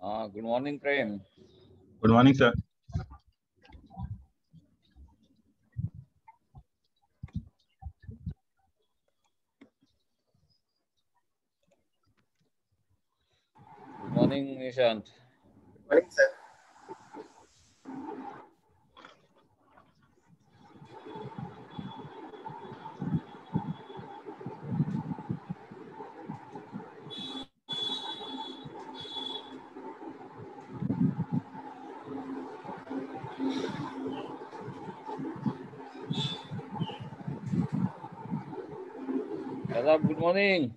Uh, good morning, Prem. Good morning, sir. Good morning, Nishant. Good Morning, sir. Good morning.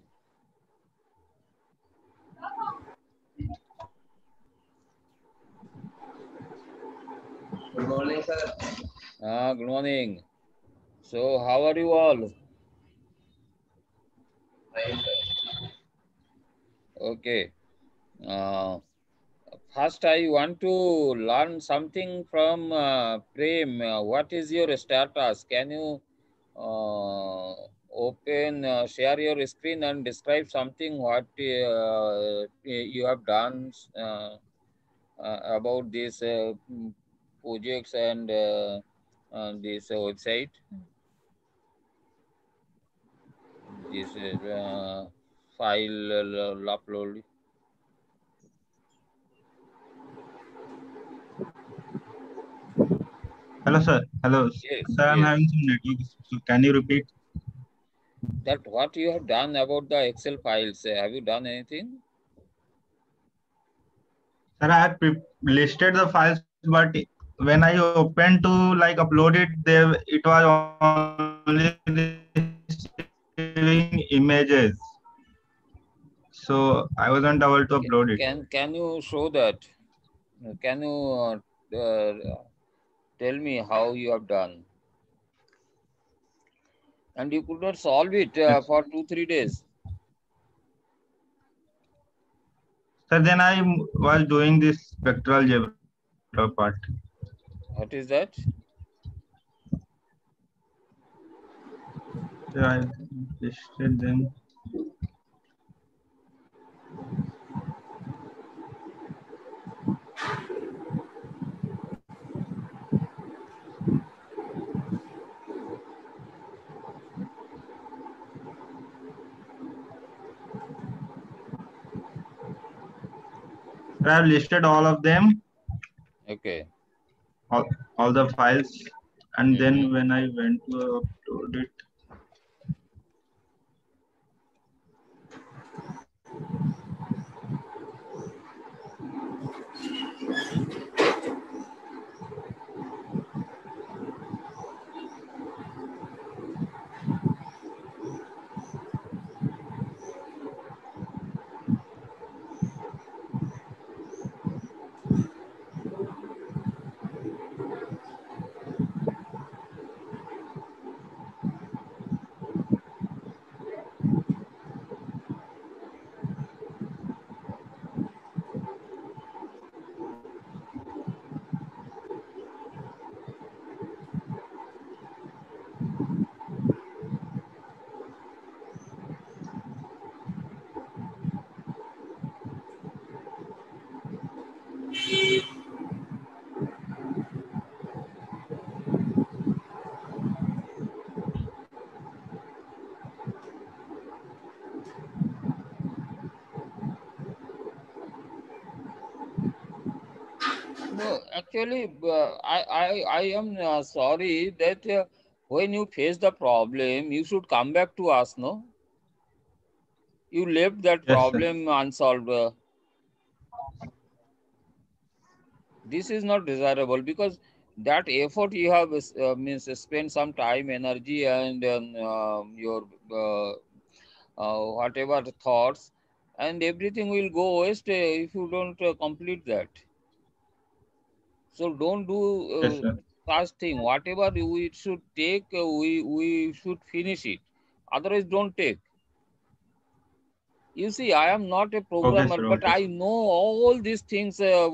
Good morning, sir. Ah, good morning. So, how are you all? Fine. Okay. Uh, first, I want to learn something from uh, Prem. Uh, what is your status? Can you uh, open, uh, share your screen and describe something what uh, you have done uh, uh, about these uh, mm, projects and uh, this website? This uh, file upload. Hello, sir. Hello. Yes, Sir, I'm having some network. So can you repeat? That what you have done about the Excel files. uh, Have you done anything? Sir, I have listed the files, but when I opened to like upload it, there it was only receiving images. So I wasn't able to upload it. Can can you show that? Can you uh, uh, tell me how you have done? And you could not solve it uh, Yes. for two three days. Sir, then i was doing this spectral algebra part. What is that? So I listed them. I have listed all of them, Okay. all, all the files, and then Mhm. when I went to upload it, No, actually, uh, I I I am uh, sorry that uh, when you face the problem, you should come back to us. No, you left that Yes, sir. problem unsolved. uh, this is not desirable because that effort you have uh, means spend some time energy and um, um, your uh, uh, whatever thoughts and everything will go waste uh, if you don't uh, complete that so don't do yes, uh, thing whatever we should take uh, we we should finish it. Otherwise don't take. You see i am not a programmer sir, but okay, i know all these things uh,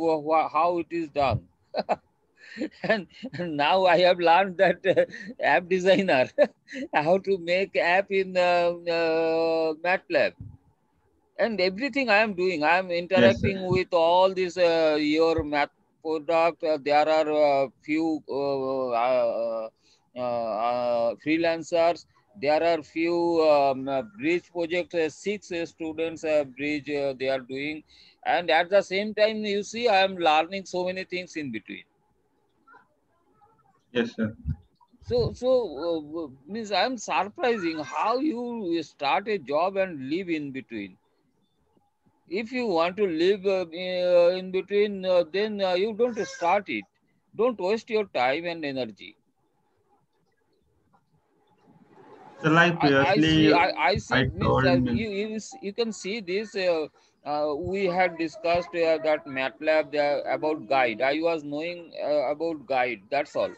how it is done. And now I have learned that uh, app designer how to make app in uh, uh, MATLAB. and everything I am doing, I am interacting with all these uh, your math product. Uh, there are uh, few uh, uh, uh, uh, freelancers. There are few um, bridge project. Uh, six students uh, bridge uh, they are doing, and at the same time, you see, I am learning so many things in between. Yes, sir. So, so uh, means I'm surprising how you start a job and live in between. If you want to live uh, in between, uh, then uh, you don't start it. Don't waste your time and energy. So like I, I see. I, I see. I means, you, you you can see this. Uh, uh, we had discussed uh, that MATLAB about guide. I was knowing uh, about guide. That's all.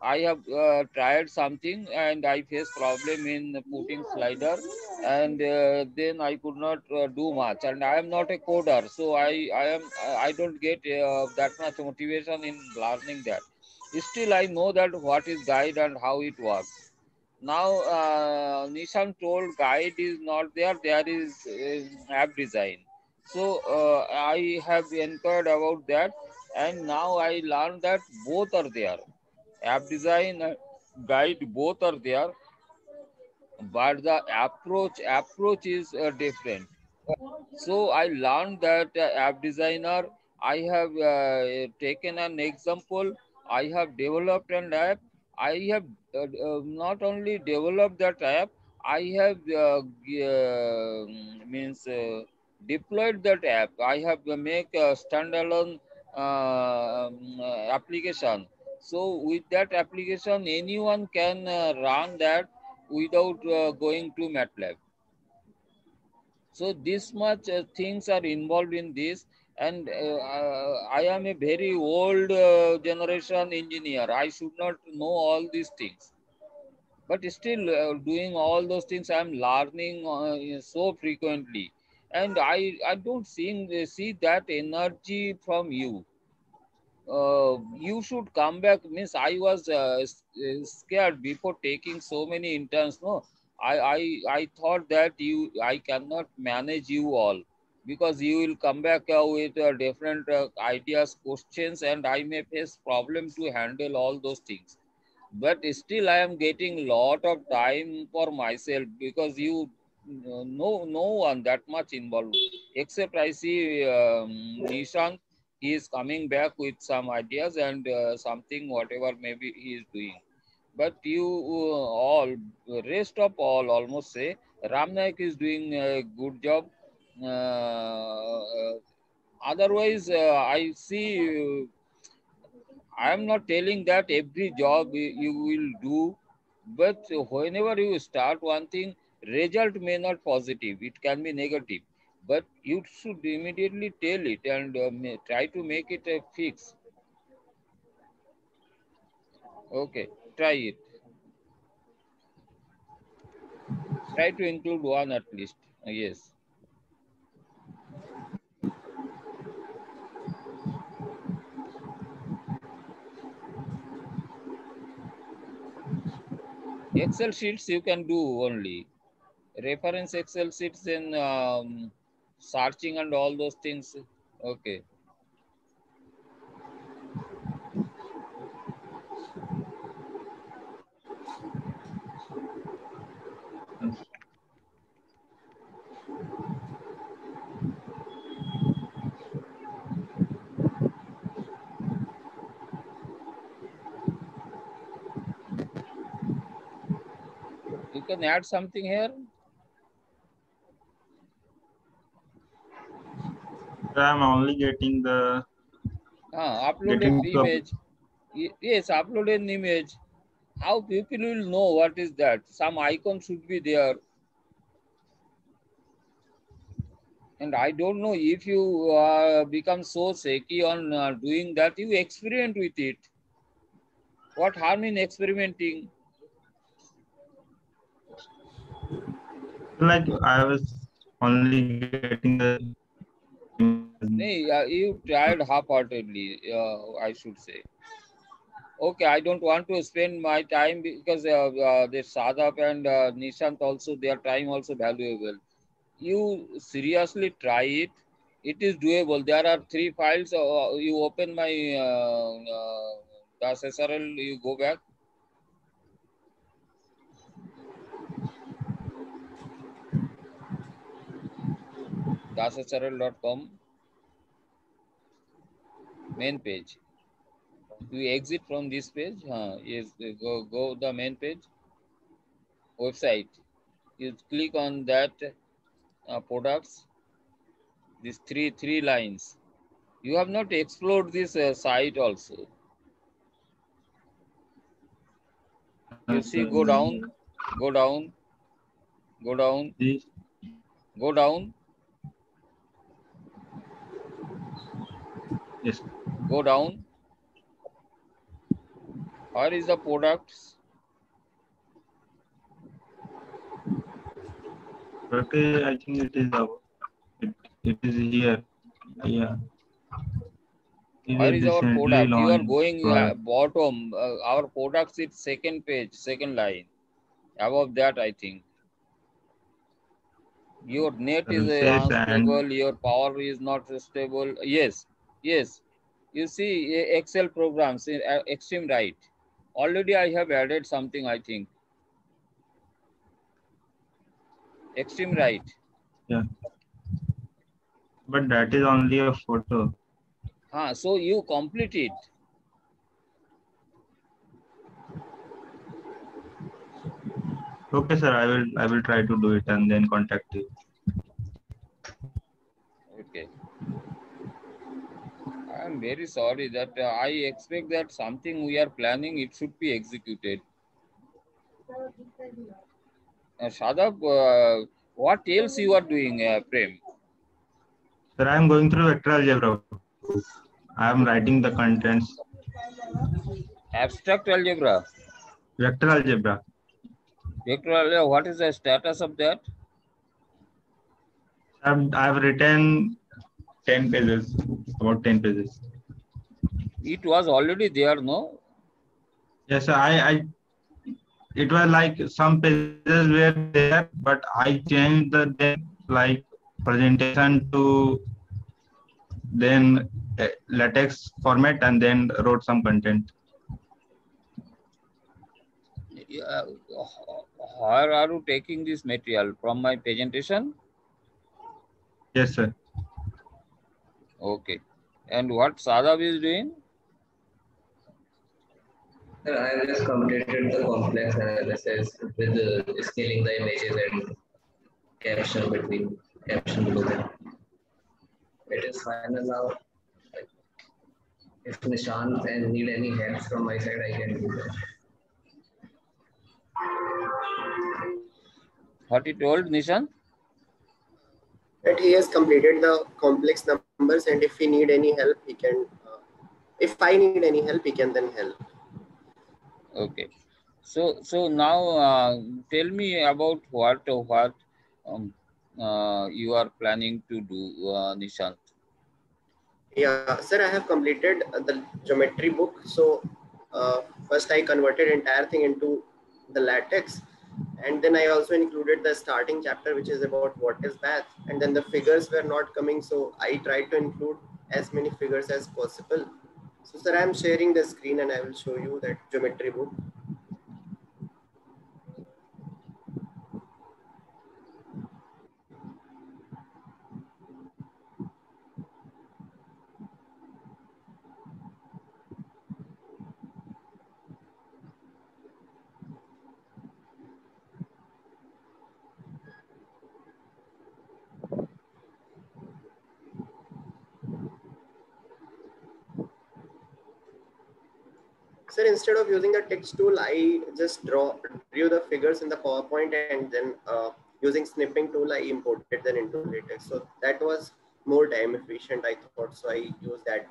I have uh, tried something and I faced problem in putting slider, and uh, then I could not uh, do much. And I am not a coder, so I I am I don't get uh, that much motivation in learning that. Still, I know that what is guide and how it works now uh, nishan told guide is not there there is app design so uh, i have inquired about that and now i learned that both are there app design guide both are there but the approach approach is uh, different. So i learned that uh, app designer i have uh, taken an example. I have developed an app. I have uh, uh, not only developed that app i have uh, uh, means uh, deployed that app. I have uh, make a standalone uh, um, uh, application so with that application anyone can uh, run that without uh, going to matlab. So this much uh, things are involved in this. And uh, i am a very old uh, generation engineer. I should not know all these things. But still uh, doing all those things i'm learning uh, so frequently. And i i don't see, see that energy from you uh, you should come back. Means i was uh, uh, scared before taking so many interns no? I, I i thought that you i cannot manage you all because you will come back uh, with uh, different uh, ideas questions and i may face problem to handle all those things. But still i am getting a lot of time for myself because you no no one that much involved. Except i see um, nishan he is coming back with some ideas and uh, something whatever maybe he is doing. But you uh, all rest of all almost say ram naik is doing a good job. Uh, otherwise uh, i see i am not telling that every job you will do but whenever you start one thing result may not positive it can be negative but you should immediately tell it and uh, try to make it a fix. Okay try it. Try to include one at least Uh, yes. Excel sheets you can do only. Reference excel sheets in um, searching and all those things. Okay. You can add something here I'm only getting the Ah, uploaded Getting the- image. Ye- Yes, uploaded image. How people will know what is that? Some icon should be there. And I don't know if you uh, become so shaky on uh, doing that, you experiment with it. What harm in experimenting? like I was only getting the Uh, you tried half-heartedly, uh, I should say. Okay, I don't want to spend my time because uh, uh, the Shadab and uh, Nishant also, their time also valuable. you seriously try it. It is doable. There are three files. Uh, you open my uh, uh, DAS SRL, you go back. dashrl.com main page. You exit from this page? Uh, yes go go the main page. Website. You click on that uh, products. These three three lines. You have not explored this uh, site also. You see go down go down go down go down yes. go down. Where is the products. Okay, I think it is our, it, it is here. Yeah. Where is our product. You are going uh, bottom. Uh, our products is second page second line. Above that i think. Your net is uh, unstable your power is not stable. Yes yes you see excel programs in uh, extreme right already i have added something i think extreme right Yeah. But that is only a photo. ah so you complete it Okay, sir. I will I will try to do it and then contact you. Okay. I am very sorry that uh, I expect that something we are planning, it should be executed. Uh, Shadab, uh, what else you are doing, uh, Prem? Sir, I am going through vector algebra. I am writing the contents. Abstract algebra. Vector algebra. Vector algebra, what is the status of that? I've, I've written 10 pages, about 10 pages. It was already there, no? Yes, sir, I, I, it was like some pages were there, but I changed the then like presentation to then uh, latex format and then wrote some content. Uh, where are you taking this material? From my presentation? Yes, sir. Okay. And what Shadab is doing? Sir, I have just completed the complex analysis with uh, scaling the images and caption between caption below them. It is final now. If Nishant and need any help from my side, I can do that. What he told, Nishan? that he has completed the complex numbers and if he need any help he can uh, if i need any help he can then help Okay. So so now uh, tell me about what what um, uh, you are planning to do, uh, Nishant. yeah sir i have completed the geometry book so uh, first i converted entire thing into the latex and then i also included the starting chapter which is about what is math and then the figures were not coming so i tried to include as many figures as possible. So sir i am sharing the screen and i will show you that geometry book Sir, instead of using the text tool, I just draw drew the figures in the PowerPoint and then uh, using snipping tool, I imported them into LaTeX. So that was more time efficient, I thought. So I used that.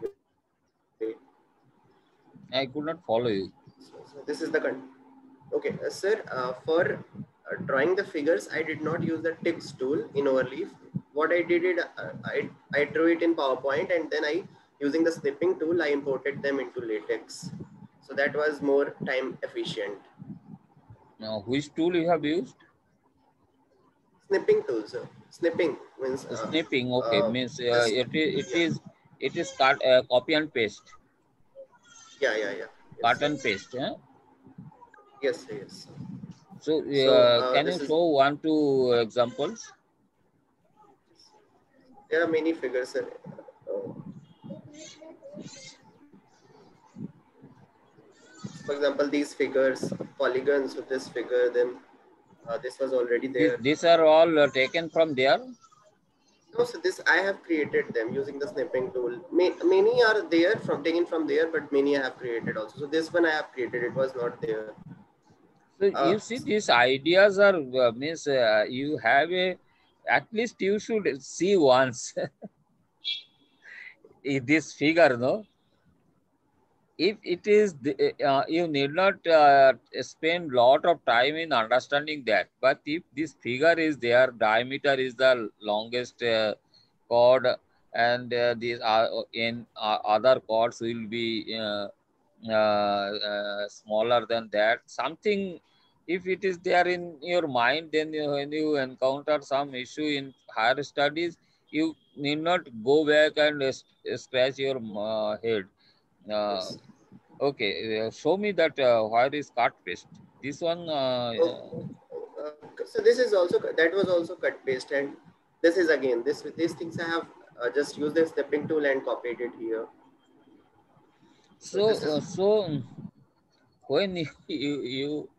I could not follow you. So, so this is the con. Okay, uh, sir. Uh, for uh, drawing the figures, I did not use the text tool in Overleaf. What I did, it, uh, I I drew it in PowerPoint and then I using the snipping tool, I imported them into LaTeX. So that was more time efficient. Now, which tool you have used? Snipping tool, sir. snipping means uh, Snipping, okay, uh, means uh, it is it is it is cut uh, copy and paste, yeah yeah yeah cut yes, and paste. Huh? yes yes So, uh, So, uh, can you show one two examples? there are many figures sir. Uh, for example these figures polygons with this figure then uh, this was already These, there. these are all uh, taken from there. no so this i have created them using the snipping tool. Ma- many are there from taken from there but many i have created also. So this one i have created it was not there. So Uh, you see, these ideas are uh, means uh, you have a at least you should see once. This figure, no. If it is, the, uh, you need not uh, spend a lot of time in understanding that. But if this figure is there, diameter is the longest uh, chord, and uh, these are in uh, other chords will be uh, uh, uh, smaller than that. Something if it is there in your mind, then you, when you encounter some issue in higher studies, you need not go back and uh, scratch your uh, head. Uh, Yes. Okay, uh, show me that uh, where is cut paste. This one, uh, Oh, so this is also that was also cut paste and this is again this these things i have uh, just used the snipping tool and copied it here so is- uh, so when you, you,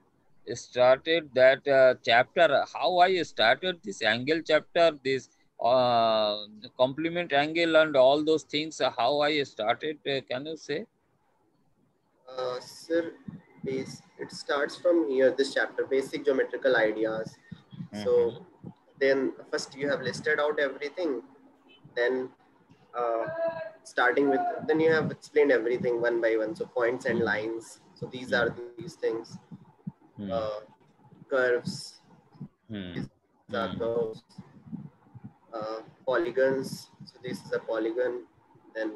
started that uh, chapter, how I started this angle chapter, this uh, complement angle and all those things, uh, how I started, uh, can you say? Uh, sir base it starts from here this chapter basic geometrical ideas. So then first you have listed out everything then uh, starting with then you have explained everything one by one so points and lines. So these are these things. Hmm, uh, curves. Hmm, these are Hmm. curves. Uh, polygons. So this is a polygon. Then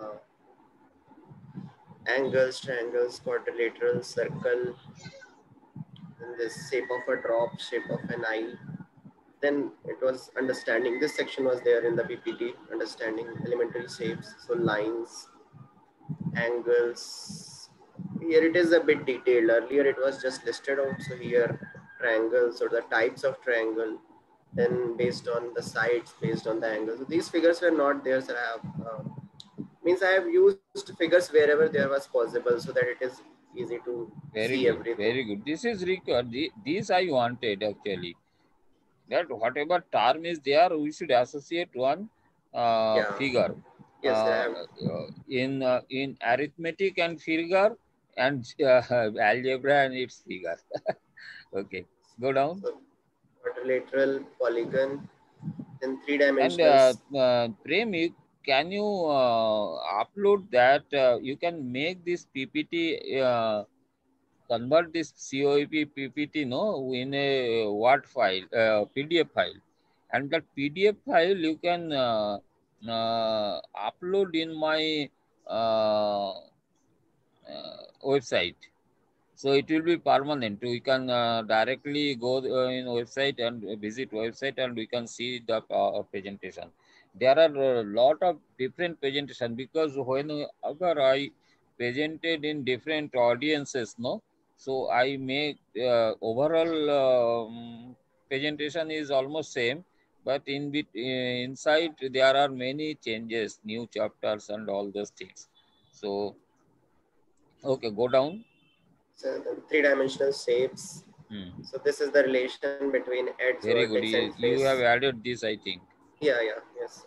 uh, angles triangles quadrilateral circle and this shape of a drop shape of an eye. Then it was understanding this section was there in the ppt understanding elementary shapes so lines angles. Here it is a bit detailed. Earlier it was just listed out so here triangles or the types of triangle then based on the sides based on the angles so these figures were not there so i have uh, means i have used figures wherever there was possible so that it is easy to Very see good, everything very good. This is required. The- This I wanted actually. That whatever term is there, we should associate one uh, Yeah. figure. yes I uh, have, uh, in uh, in arithmetic and figure and uh, algebra and its figure. okay, go down. so quadrilateral polygon then three And dimensional uh, uh, Prem, you, can you uh, upload that? Uh, you can make this PPT, uh, convert this COEP PPT, no, in a Word file, PDF file, and that PDF file you can upload in my website. So it will be permanent. We can uh, directly go uh, in website and visit website and we can see the uh, presentation. There are a lot of different presentation because when whenever I presented in different audiences, no, so I make uh, overall um, presentation is almost same, but in bit uh, inside there are many changes, new chapters and all those things. So okay, go down. so three dimensional shapes Hmm. so this is the relation between edge Very good. You, you have added this, I think. Yeah, yeah, yes.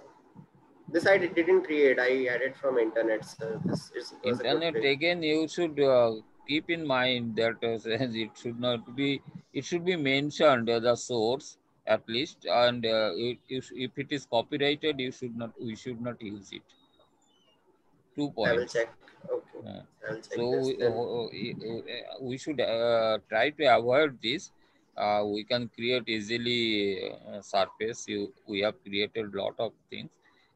This I did- didn't create. I added from internet. So this is was a good Internet again, you should uh, keep in mind that uh, it should not be. It should be mentioned uh, the source at least, and uh, it, if, if it is copyrighted, you should not. We should not use it. Two points. I will check. Okay, will check So we, uh, uh, we should uh, try to avoid this. Uh, we can create easily uh, surface. You, we have created lot of things,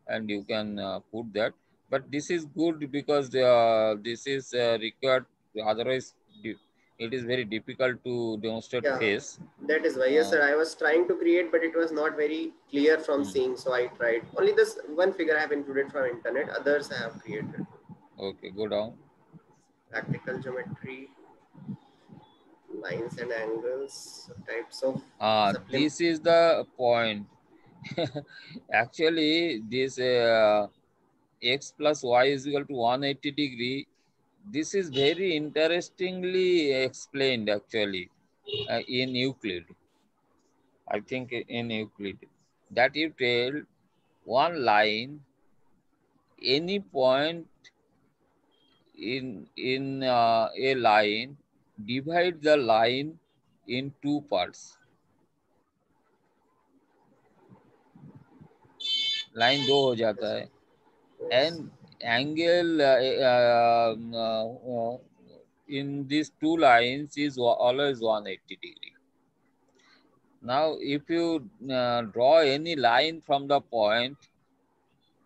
and you can uh, put that. But this is good because uh, this is uh, required. Otherwise, it is very difficult to demonstrate Yeah. face. That is why, yes, sir. I was trying to create, but it was not very clear from Hmm. seeing. So I tried. Only this one figure I have included from internet. Others I have created. Okay, go down. Practical geometry, lines and angles, types of. Ah, Supplement- this is the point. Actually, this uh, x plus y is equal to 180 degree. This is very interestingly explained actually uh, in Euclid. I think in Euclid that you tell one line, any point in in uh, a line, divide the line in two parts. Line दो हो जाता है and angle uh, uh, uh, in these two lines is wa- always 180 degree. Now, if you uh, draw any line from the point,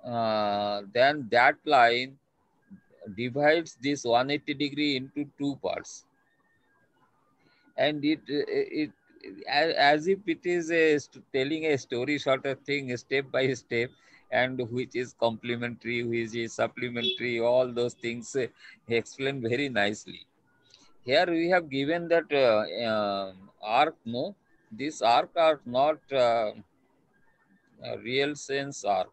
uh, then that line divides this 180 degree into two parts. And it, it, as if it is a telling a story sort of thing, step by step, and which is complementary, which is supplementary, all those things uh, explained very nicely. Here we have given that uh, uh, arc, no? This arc are not uh, a real sense arc.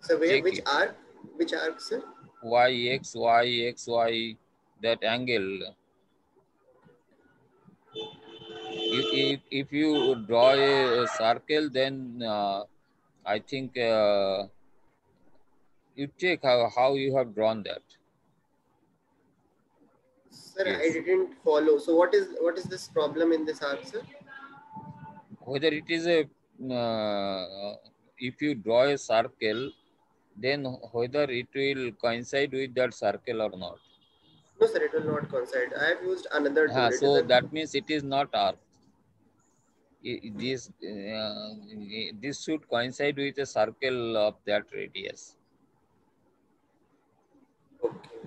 So where, which it. arc? Which arc, sir? Y, X, Y, X, Y, that angle. If, if, you draw a circle, then uh, I think uh, you check how, how you have drawn that. Sir, I didn't follow. So what is what is this problem in this sir? Whether it is a, uh, if you draw a circle, then whether it will coincide with that circle or not. No, sir, it will not coincide. I have used another. Ah, so that means it is not arc. This, uh, this should coincide with a circle of that radius. okay.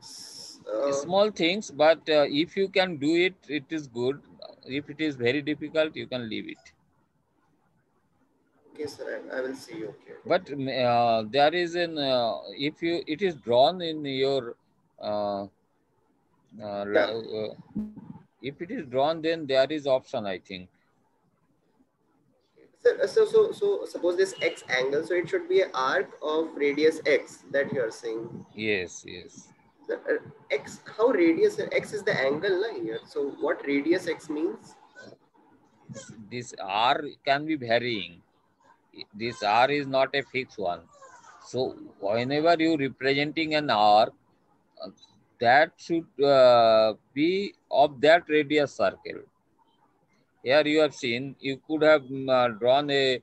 S- uh, Small things, but uh, if you can do it, it is good. If it is very difficult, you can leave it. okay, sir, I, I will see. you. Okay. But uh, there is an, uh, if you, it is drawn in your, uh, uh, uh, if it is drawn, then there is option, I think. Uh, so so so suppose this x angle, so it should be an arc of radius x that you are saying. Yes, yes. Uh, x how radius x is the angle na, here. So what radius x means? this R can be varying. This R is not a fixed one. So whenever you representing an R, uh, that should uh, be of that radius circle. Here you have seen, you could have mm, uh, drawn a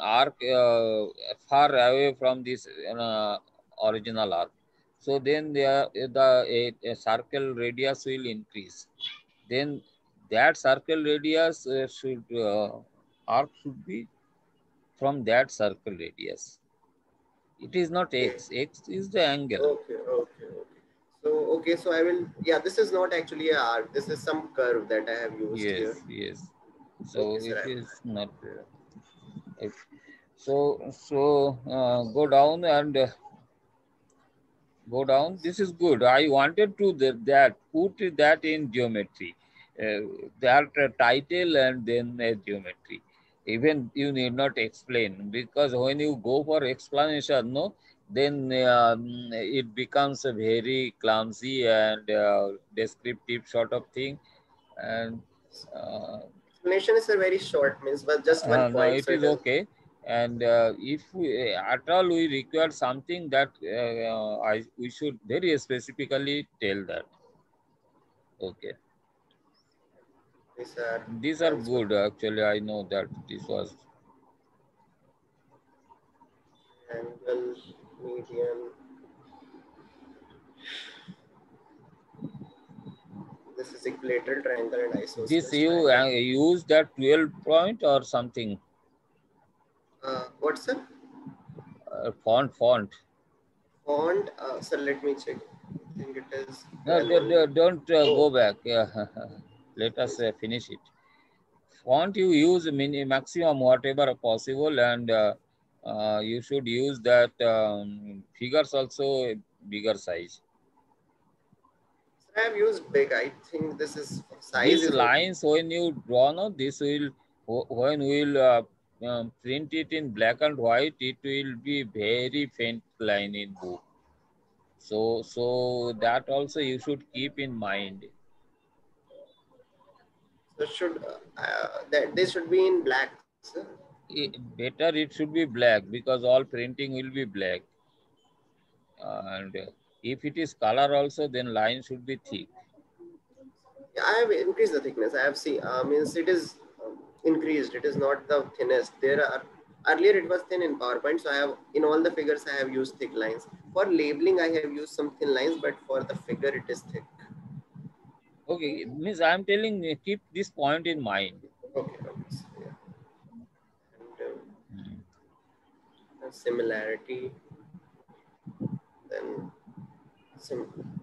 arc uh, far away from this uh, original arc. So then the, the a, a circle radius will increase. Then that circle radius uh, should uh, arc should be from that circle radius. It is not x. X is the angle. Okay, okay, okay. So okay, so I will. Yeah, this is not actually a arc. This is some curve that I have used Yes, here. yes. So Okay, it is not. uh, So so uh, go down and uh, go down. This is good. I wanted to th- that put that in geometry. Uh, that title and then geometry. Even you need not explain because when you go for explanation, no, then um, it becomes a very clumsy and uh, descriptive sort of thing, and uh, Explanation is a very short, means but just one uh, no, point. it so is okay. And uh, if we, at all we require something that uh, I we should very specifically tell that. Okay, These are these are good. Actually, I know that this was angle, median. This is equilateral triangle and isosceles. this you uh, use that twelve point or something Uh, what's the uh, font font. font? Uh, sir, let me check. I think it is. No, well, don't, don't uh, go back. Yeah. Let us uh, finish it. Font you use mini maximum whatever possible, and uh, uh, you should use that um, figures also bigger size. I have used big. I think this is size. These lines when you draw, no, this will when we'll uh, um, print it in black and white, it will be very faint line in book. So so that also you should keep in mind. So should uh, that this should be in black. Sir. I- better it should be black because all printing will be black and if it is color also then line should be thick Yeah, I have increased the thickness. I have seen. Uh, means it is um, increased. It is not the thinnest. There are earlier it was thin in PowerPoint. So I have in all the figures I have used thick lines. For labeling I have used some thin lines, but for the figure it is thick. okay means i am telling you, keep this point in mind Okay. okay so, yeah. And, um, Hmm. similarity. Then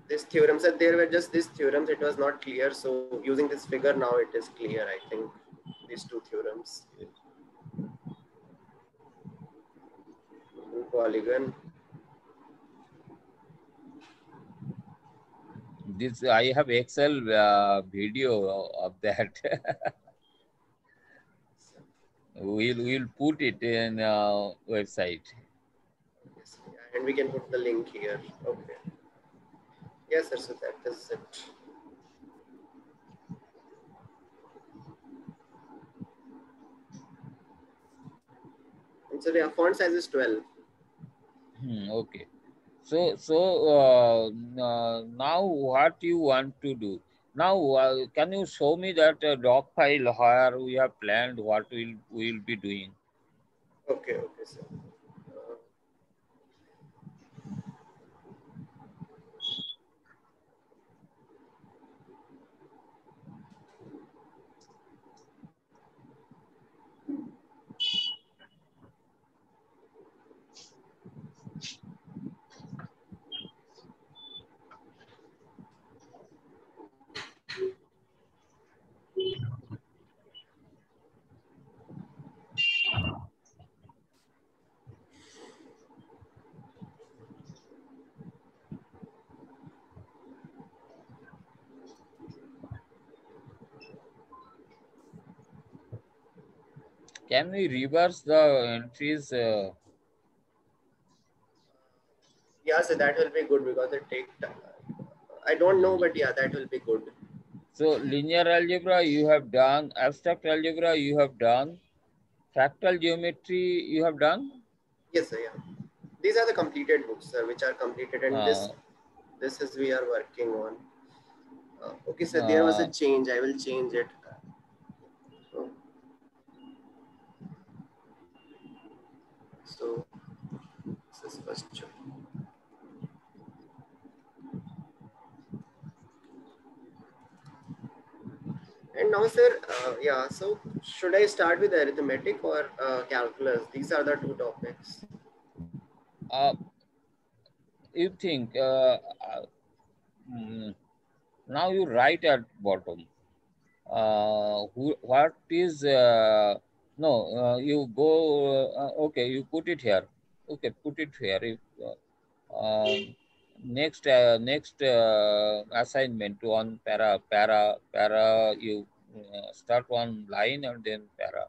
this theorem said there were just these theorems. It was not clear. So using this figure now it is clear. I think these two theorems. Polygon. this i have excel uh, video of that we'll we'll put it in uh, website and we can put the link here. Okay. Yes, sir. So that is it. And so the font size is 12. Hmm, okay. So, so uh, uh, now what you want to do? Now, uh, can you show me that uh, doc file where we have planned what we'll we'll be doing? Okay, okay, sir. Can we reverse the entries? Uh, yeah, so that will be good because it take. I don't know, but yeah, that will be good. so linear algebra you have done, abstract algebra you have done, fractal geometry you have done. Yes, sir. Yeah. These are the completed books, sir, which are completed, and this Uh, this is we are working on. Uh, okay, so there was a Uh, change. I will change it. So, so this is first. cho- And now, sir, uh, yeah. So, should I start with arithmetic or uh, calculus? These are the two topics. uh, you think uh, uh, mm, now you write at bottom uh, who, what is uh, no uh, you go uh, okay you put it here okay put it here. If, uh, next uh, next uh, assignment on para para para you uh, start one line and then para.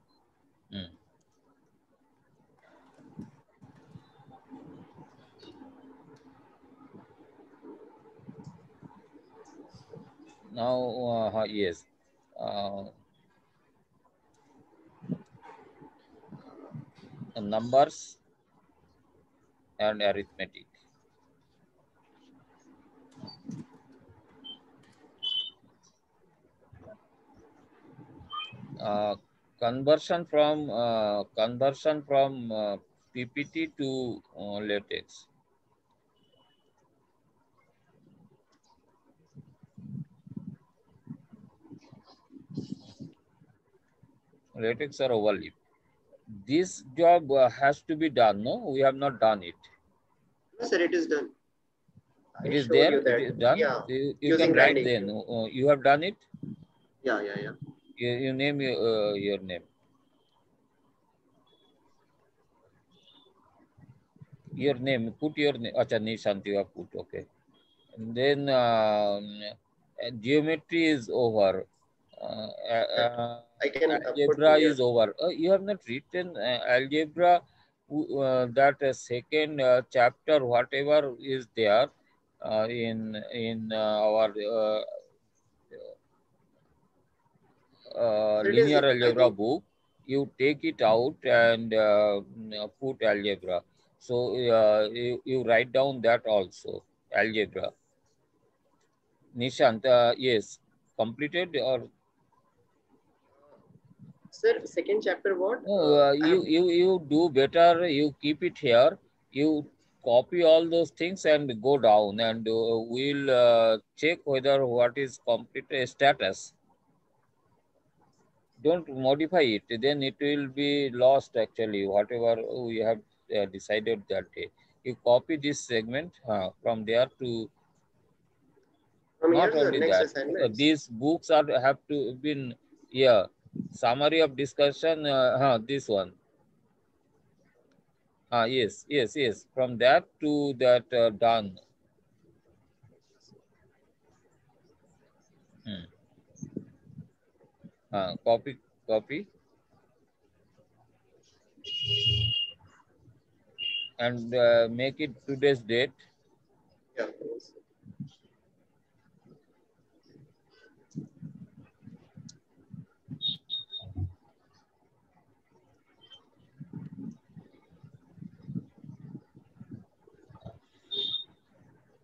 Hmm. now uh, yes uh, numbers and arithmetic uh, conversion from uh, conversion from uh, ppt to uh, latex latex or Overleaf. This job uh, has to be done, no? We have not done it. No, sir, it is done. It I is there. you It done. Yeah, You, you can write then. Uh, you have done it. yeah, yeah, yeah. You, you name your, uh, your name. Your name. Put your name. Acha, Nishant, you have put. Okay. And then uh, geometry is over. Uh, uh, I can uh, algebra is over. Uh, you have not written uh, algebra. Uh, that uh, second uh, chapter, whatever is there uh, in in uh, our uh, uh, linear algebra book, you take it out and uh, mm, put algebra. So uh, you, you write down that also, algebra. Nishant, uh, yes, completed or Sir, second chapter what? no, Uh, you, you, you do better, you keep it here, you copy all those things and go down and uh, we'll uh, check whether what is complete status. Don't modify it, then it will be lost actually, whatever we have uh, decided that day. You copy this segment uh, from there to From not only that, these books are have to been yeah summary of discussion. Uh, huh, this one. Ah yes, yes, yes. From that to that uh, done. Hmm. Ah, copy, copy, and uh, make it today's date. Yeah,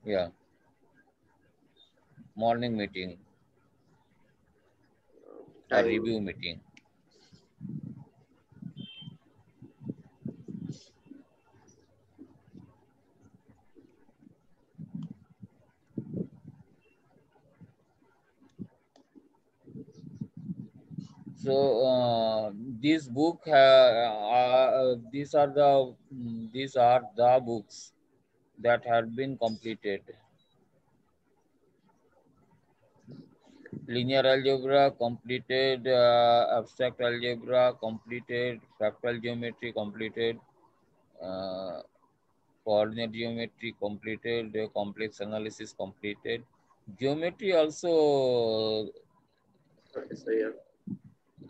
Yeah. Morning meeting, a review meeting. So uh, this book, uh, uh, these are the mm, these are the books that had been completed. Linear algebra completed, uh, abstract algebra completed, fractal geometry completed, uh, coordinate geometry completed, uh, complex analysis completed. Geometry also, Okay, so yeah.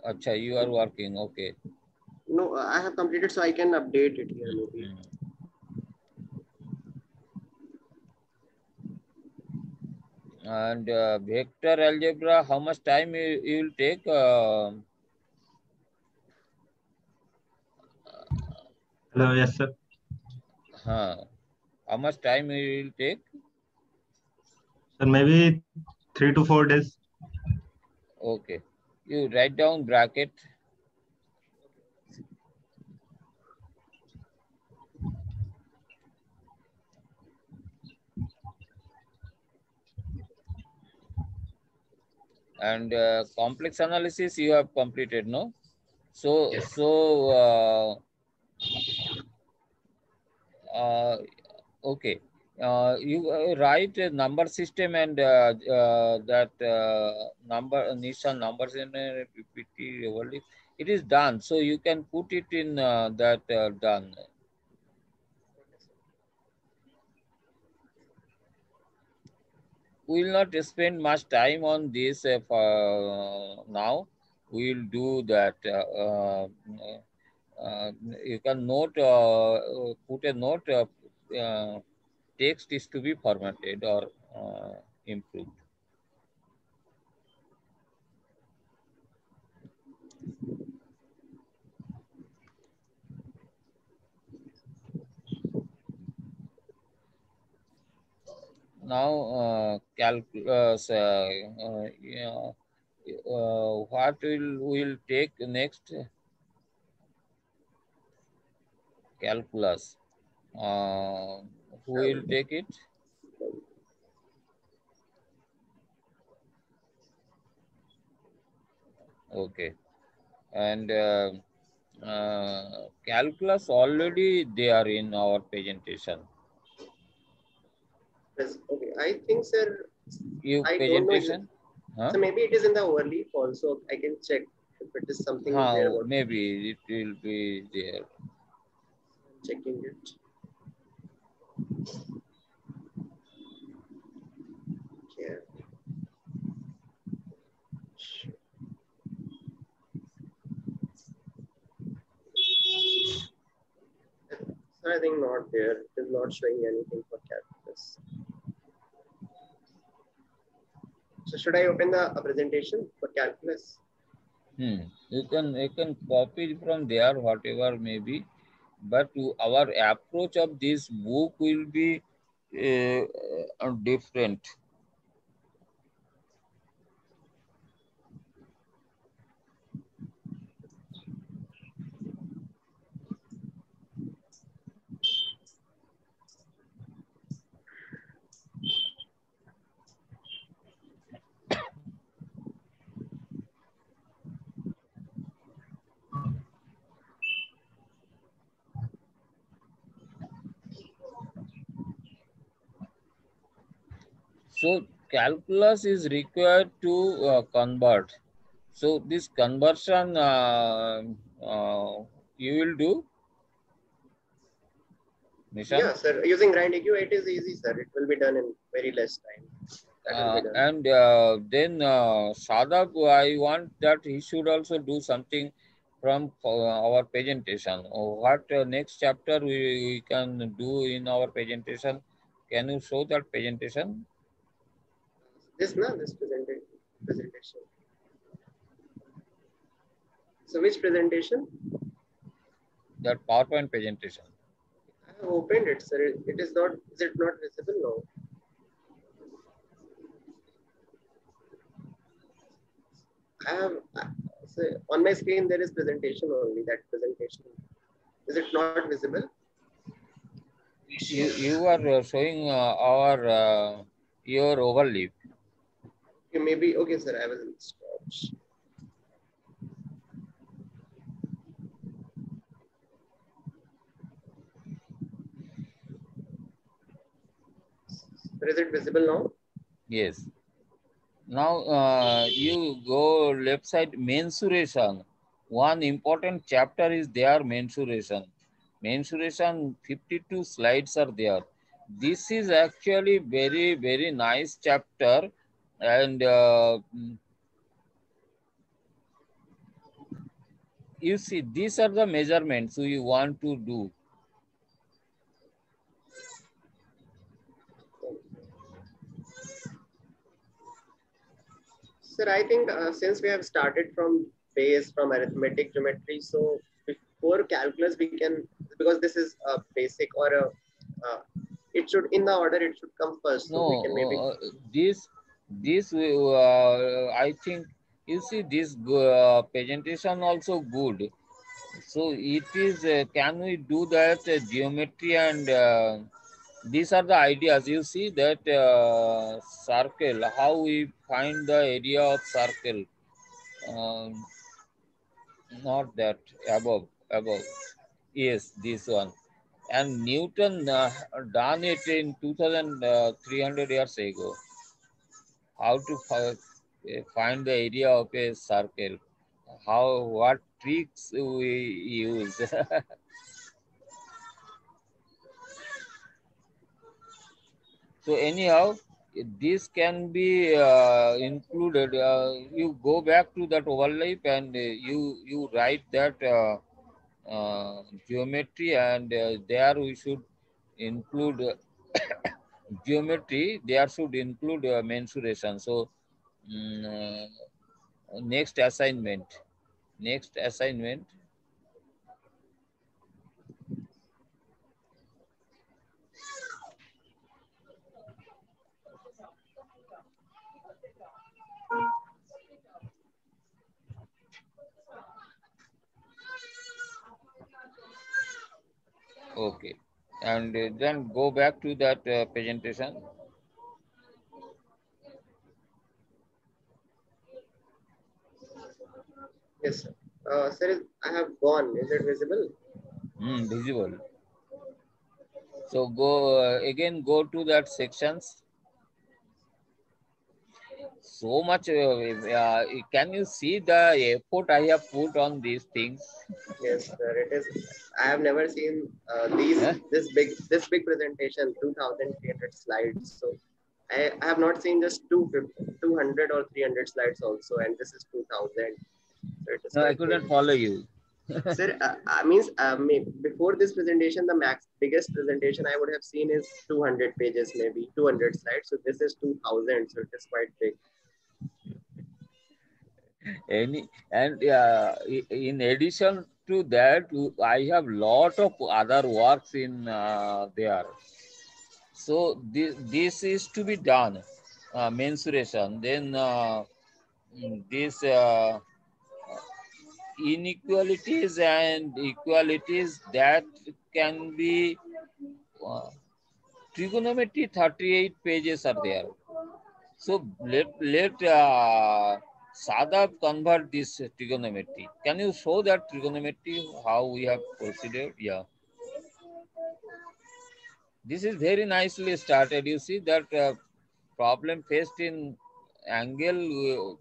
acha, you are working, okay. No, I have completed, so I can update it here maybe. Hmm. And uh, vector algebra, how much time you, you will take? Uh, Hello, yes, sir. huh. How much time you will take? Sir, maybe three to four days. Okay. You write down bracket. And uh, complex analysis you have completed, no? So, Yes. so, uh, uh, okay. Uh, you uh, write a number system and uh, uh, that uh, number Nissan numbers in a PPT. It is done, so you can put it in uh, that uh, done. We will not spend much time on this uh, for now. We will do that. Uh, uh, you can note, put a note. Text is to be formatted or improved. Now, uh, calculus, uh, uh, yeah, uh, what will will take next? Calculus. Uh, who will take it? Okay. And uh, uh, calculus already they are in our presentation. Okay, I think, sir, You I? Huh? so maybe it is in the overleaf also. I can check if it is something Huh, there about maybe it will be there. checking it. Yeah. So I think not there. It is not showing anything for calculus. So should I open the presentation for calculus? Hmm. You can you can copy from there, whatever may be, but our approach of this book will be uh, different. So calculus is required to uh, convert. So this conversion uh, uh, you will do, Nishant? Yeah, sir. Using GrindEQ, it is easy, sir. It will be done in very less time. Uh, and uh, then uh, Shadab, I want that he should also do something from our presentation. What uh, next chapter we, we can do in our presentation? Can you show that presentation? This no, this presentation. Presentation. So which presentation? That PowerPoint presentation. I have opened it, sir. It- is not. Is it not visible now? I have. So on my screen there is presentation only. That presentation. Is it not visible? You, you are showing uh, our uh, your Overleaf. Okay, maybe. Okay, sir. I will stop. Sir, is it visible now? Yes. Now uh, you go left side mensuration. One important chapter is there mensuration. Mensuration 52 slides are there. This is actually very very nice chapter and uh, you see these are the measurements so you want to do. Sir, I think uh, since we have started from base from arithmetic geometry, so before calculus we can because this is a basic or a uh, it should in the order it should come first. So No, we can maybe uh, this this uh, I think you see this uh, presentation also good. So it is uh, can we do that uh, geometry and uh, these are the ideas. You see that uh, circle how we find the area of circle. Um, not that above above. Yes, this one and Newton done it in 2300 years ago. How to uh, find the area of a circle? How what tricks we use? so anyhow, this can be uh, included. Uh, you go back to that Overleaf and uh, you you write that. Uh, uh, geometry and there we should include geometry there should include uh, mensuration. So uh, next assignment. Next assignment. Okay and then go back to that uh, presentation yes, sir. Uh, sir, I have gone. Is it visible? Hmm, visible So go uh, again, go to that sections. So much, uh, uh, can you see the effort I have put on these things? Yes, sir. It is. I have never seen uh, these Huh? this big this big presentation, two thousand three hundred slides. So I, I have not seen just two 200 or three hundred slides also, and this is two thousand. So No, I couldn't follow you. Sir, uh, I means uh, before this presentation, the max biggest presentation I would have seen is 200 pages, maybe 200 slides. So this is 2000, so it is quite big. Any and uh, in addition to that i have a lot of other works in uh, there. So this, this is to be done uh, mensuration. Then uh, mm, this uh, inequalities and equalities that can be uh, trigonometry 38 pages are there. So let let Shadab convert this trigonometry. Can you show that trigonometry how we have proceeded? Yeah. This is very nicely started. You see that uh, problem faced in angle. Uh,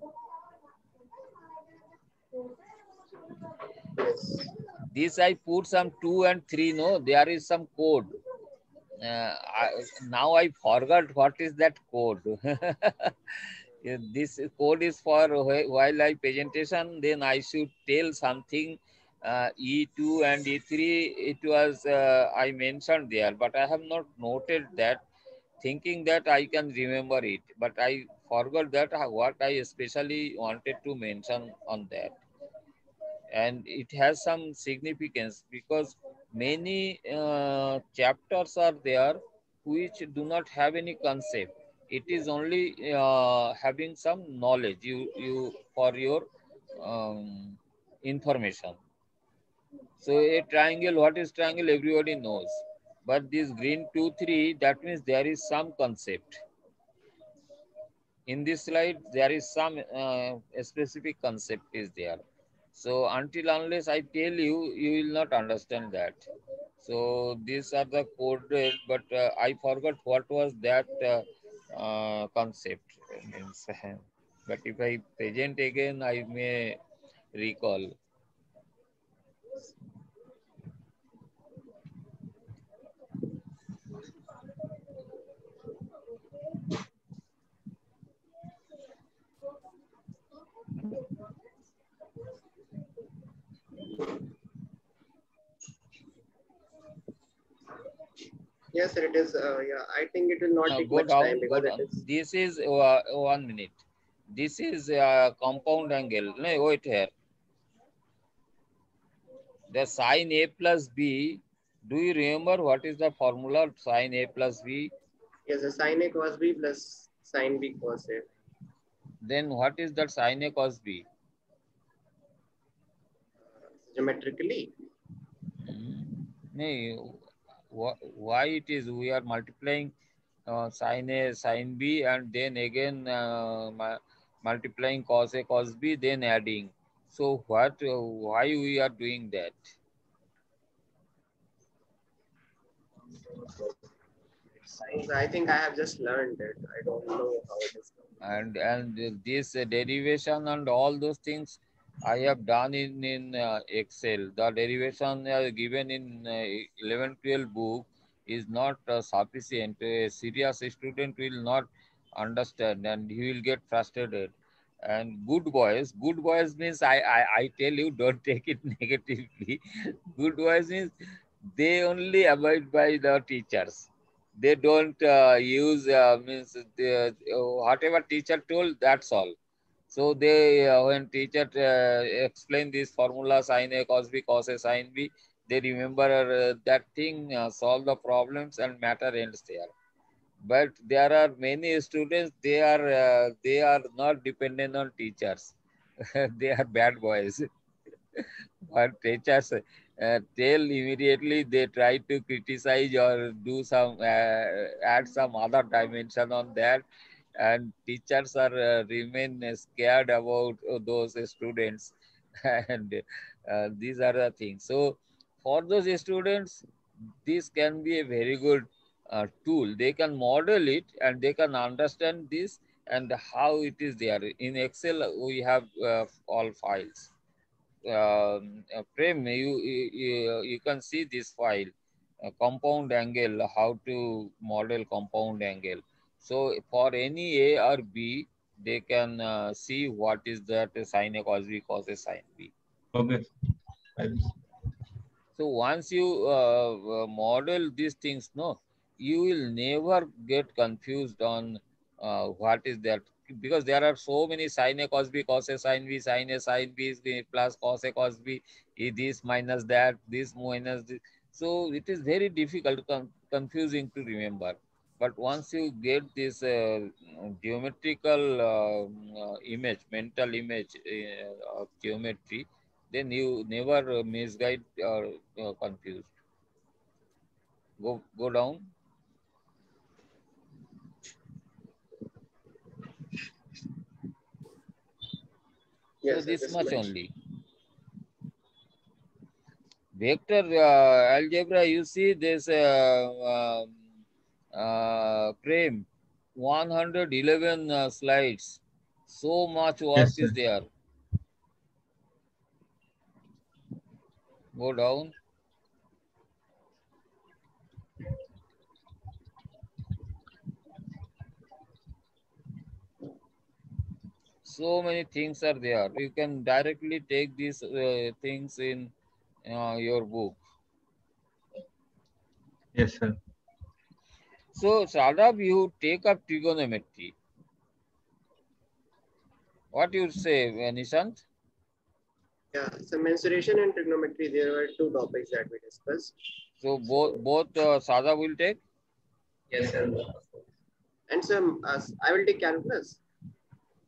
this I put some two and three. No, there is some code. Uh, I, now I forgot what is that code. This code is for wildlife presentation then i should tell something uh, e2 and e3 it was uh, i mentioned there but i have not noted that thinking that i can remember it. But i forgot that uh, what i especially wanted to mention on that. And it has some significance because many uh, chapters are there which do not have any concept it is only uh, having some knowledge you you for your um, information. So a triangle what is triangle? Everybody knows. But this green 2 3 that means there is some concept. In this slide there is some uh, specific concept is there. So until unless i tell you you will not understand that. So these are the coded but uh, i forgot what was that uh, uh, concept means but if i present again i may recall Yes, sir. It is. Uh, yeah, I think it will not take much down, time because it is. This is uh, one minute. This is uh, compound angle. No, wait here. The sine A plus B. Do you remember what is the formula sine A plus B? Yes, the sine A cos B plus sine B cos A. Then what is that sine A cos B? Geometrically, Hmm. No, why it is we are multiplying uh, sine A, sine B, and then again uh, multiplying cos A, cos B, then adding. So what? Uh, why we are doing that? I think I have just learned it. I don't know how it is. And and this derivation and all those things I have done in in uh, Excel. The derivation uh, given in uh, 11, 12 book is not uh, sufficient. A serious student will not understand and he will get frustrated. And good boys, good boys means I, I, I tell you, don't take it negatively. good boys means they only abide by the teachers. They don't uh, use uh, means the, uh, whatever teacher told. That's all. So they uh, when teacher uh, explain this formula sine A cos B cos A sine B, they remember uh, that thing, uh, solve the problems, and matter ends there. But there are many students they are uh, they are not dependent on teachers. They are bad boys. But teachers uh, tell immediately they try to criticize or do some add some other dimension on that and teachers are uh, remain scared about uh, those students and uh, these are the things so for those students this can be a very good uh, tool. They can model it and they can understand this and how it is there. In Excel, we have uh, all files. Um, uh, Prem, you, you, you can see this file, uh, compound angle, how to model compound angle. So for any A or B, they can uh, see what is that sine A cos B cos A sine B. Okay. So once you uh, uh, model these things, no, you will never get confused on uh, what is that because there are so many sine A cos B cos A sine B sine A sine B plus cos A cos B this minus that this minus this. So it is very difficult con confusing to remember. But once you get this uh, geometrical uh, uh, image, mental image uh, of geometry, then you never misguide or uh, confused. Go go down. Yes, so this much mention. only. Vector uh, algebra, you see this uh, um, uh, frame, 111 uh, slides. So much work Yes, is there. Go down. So many things are there. You can directly take these uh, things in uh, your book. Yes, sir. So, Shadab, you take up trigonometry. What you say, uh, Nishant? Yeah, so mensuration and trigonometry, there were two topics that we discussed. So both both uh, Shadab will take. Yes, sir. And some, uh, I will take calculus.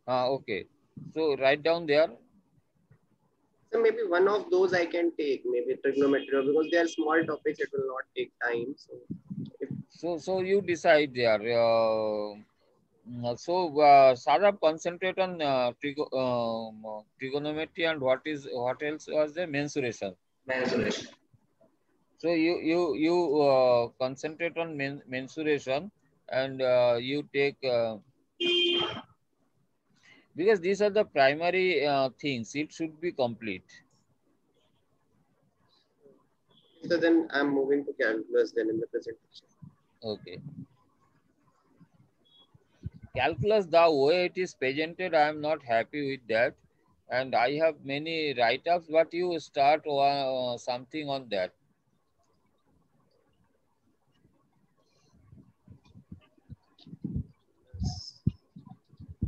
Ah, okay. So write down there. So maybe one of those I can take, maybe trigonometry, because they are small topics, it will not take time. So if So so you decide there. Uh, mm, so uh, Shadab concentrate on uh, trigo, um, uh, trigonometry and what is what else was the Mensuration. Mensuration. So you you you uh, concentrate on men, mensuration and uh, you take uh, because these are the primary uh, things. It should be complete. so then I'm moving to calculus then in the presentation. Okay. Calculus, the way it is presented, I am not happy with that. And I have many write-ups, but you start uh, something on that.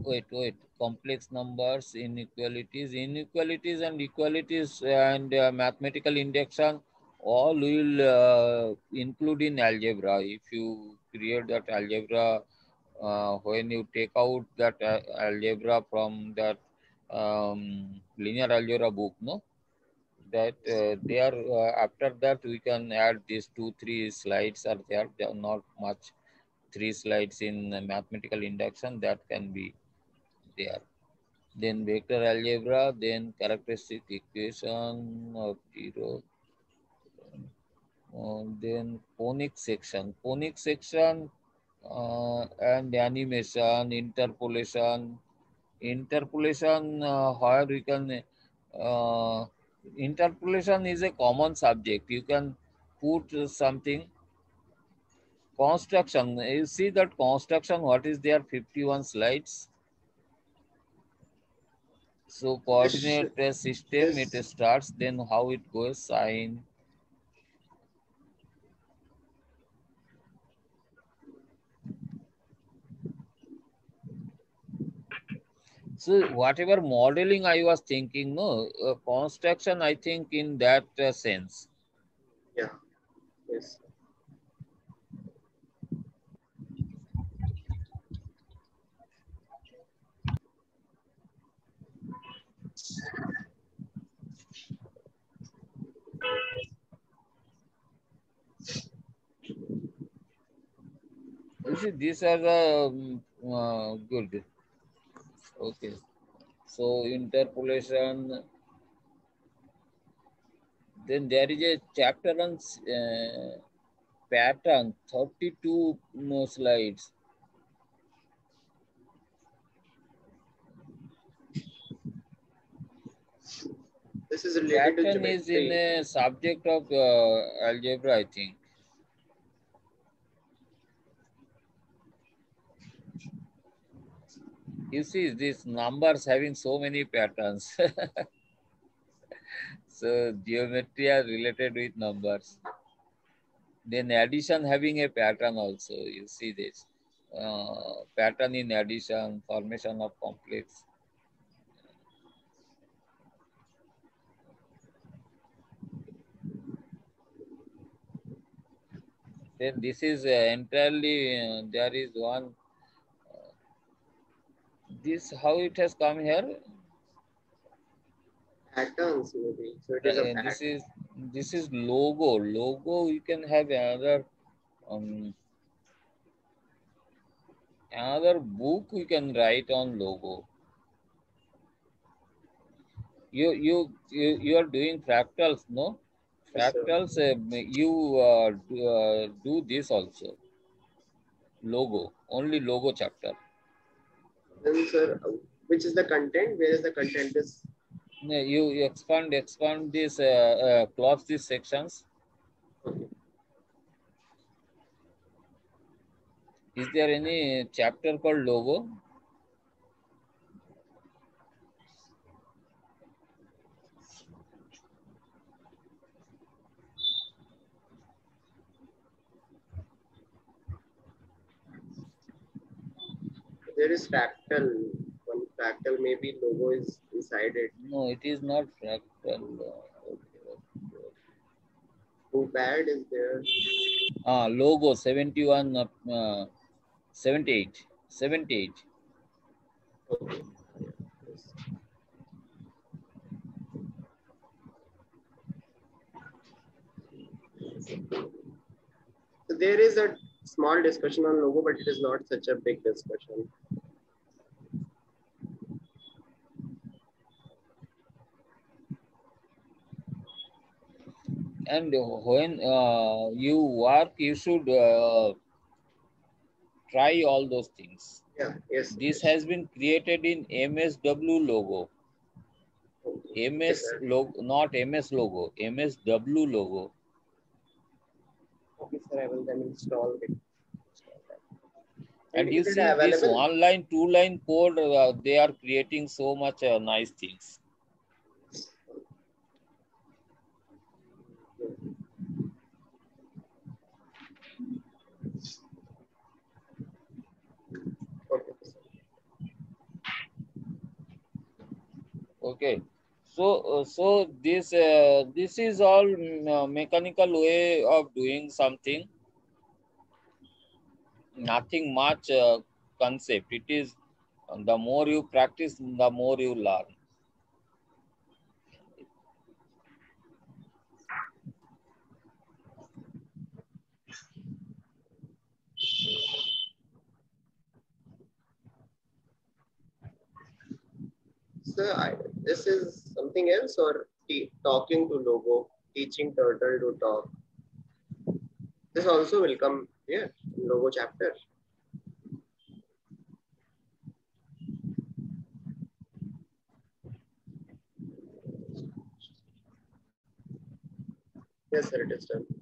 Wait, wait. Complex numbers, inequalities, inequalities and equalities and uh, mathematical induction all will uh, include in algebra. If you create that algebra, uh, when you take out that uh, algebra from that um, linear algebra book, no, that uh, there uh, after that we can add these two three slides are there. They are not much. Three slides in mathematical induction that can be there. Then vector algebra, then characteristic equation of zero. Then conic section. Conic section uh, and animation, interpolation. Interpolation, uh, where we can, uh, interpolation is a common subject. You can put something. Construction, you see that construction, what is there? 51 slides. So coordinate uh, system, it starts, then how it goes, sine, So whatever modeling I was thinking, no uh, construction. I think in that uh, sense. Yeah, yes. You see, these are the um, uh, good. Okay. So interpolation. Then there is a chapter on uh, pattern, 32 more slides. This is related to Pattern is in a subject of uh, algebra, I think. You see, these numbers having so many patterns. so geometry are related with numbers. Then addition having a pattern also. You see this uh, pattern in addition, formation of complex. Then this is uh, entirely, uh, there is one, this how it has come here. Patterns maybe. So it is Uh, this is this is logo. Logo you can have another um, another book you can write on logo. You you you, you are doing fractals, no? Yes. Fractals. Uh, you uh, do, uh, do this also. Logo only logo chapter. Then, sir, which is the content? Where is the content? Is You, you expand expand this uh, uh, close these sections. okay. Is there any chapter called logo? There is fractal. One fractal maybe logo is inside it. No, it is not fractal. Uh, okay, okay. Too bad is there. Ah, logo 71, uh, uh, 78, 78. Okay. So there is a small discussion on logo, but it is not such a big discussion. And when uh, you work, you should uh, try all those things. Yeah. Yes. This yes. has been created in MSW logo. MS Yes, logo, not MS logo, MSW logo. Okay, sir. I will then install it. And you see this available? one line, two line code, uh, they are creating so much uh, nice things. Okay. sir. Okay. So, uh, so this uh, this is all mm, uh, mechanical way of doing something. Nothing much concept. It is the more you practice, the more you learn. Sir, I, this is something else or talking to logo, teaching turtle to talk. This also will come here, in logo chapter. Yes, sir, it is done.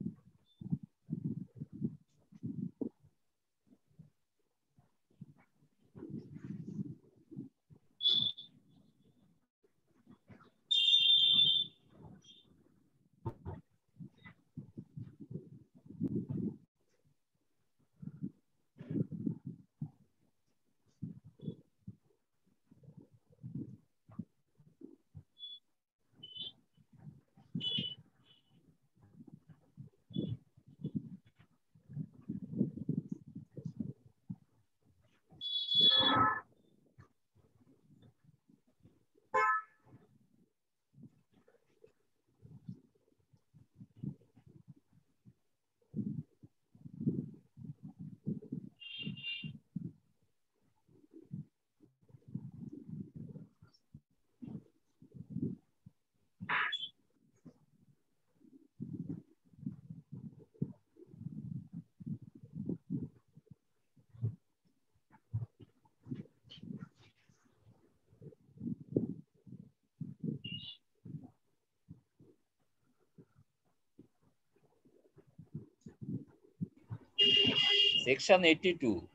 Section 82.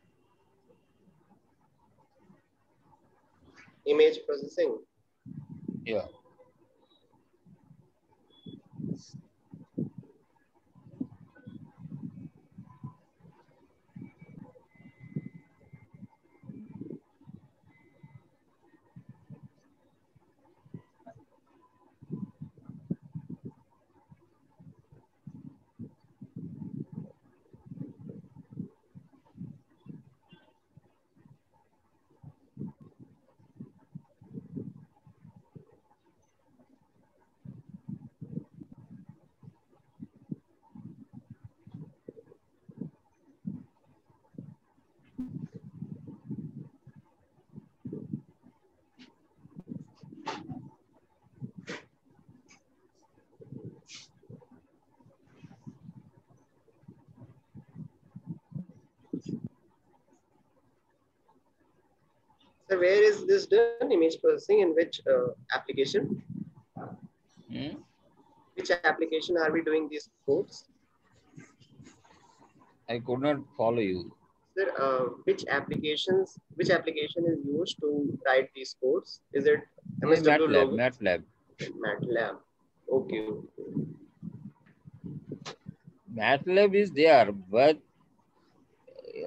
Image processing. Yeah. Where is this done? Image processing in which uh, application? Hmm? Which application are we doing these codes? I could not follow you. Sir, uh, which applications, which application is used to write these codes? Is it MATLAB? MATLAB. MATLAB. Okay. MATLAB is there, but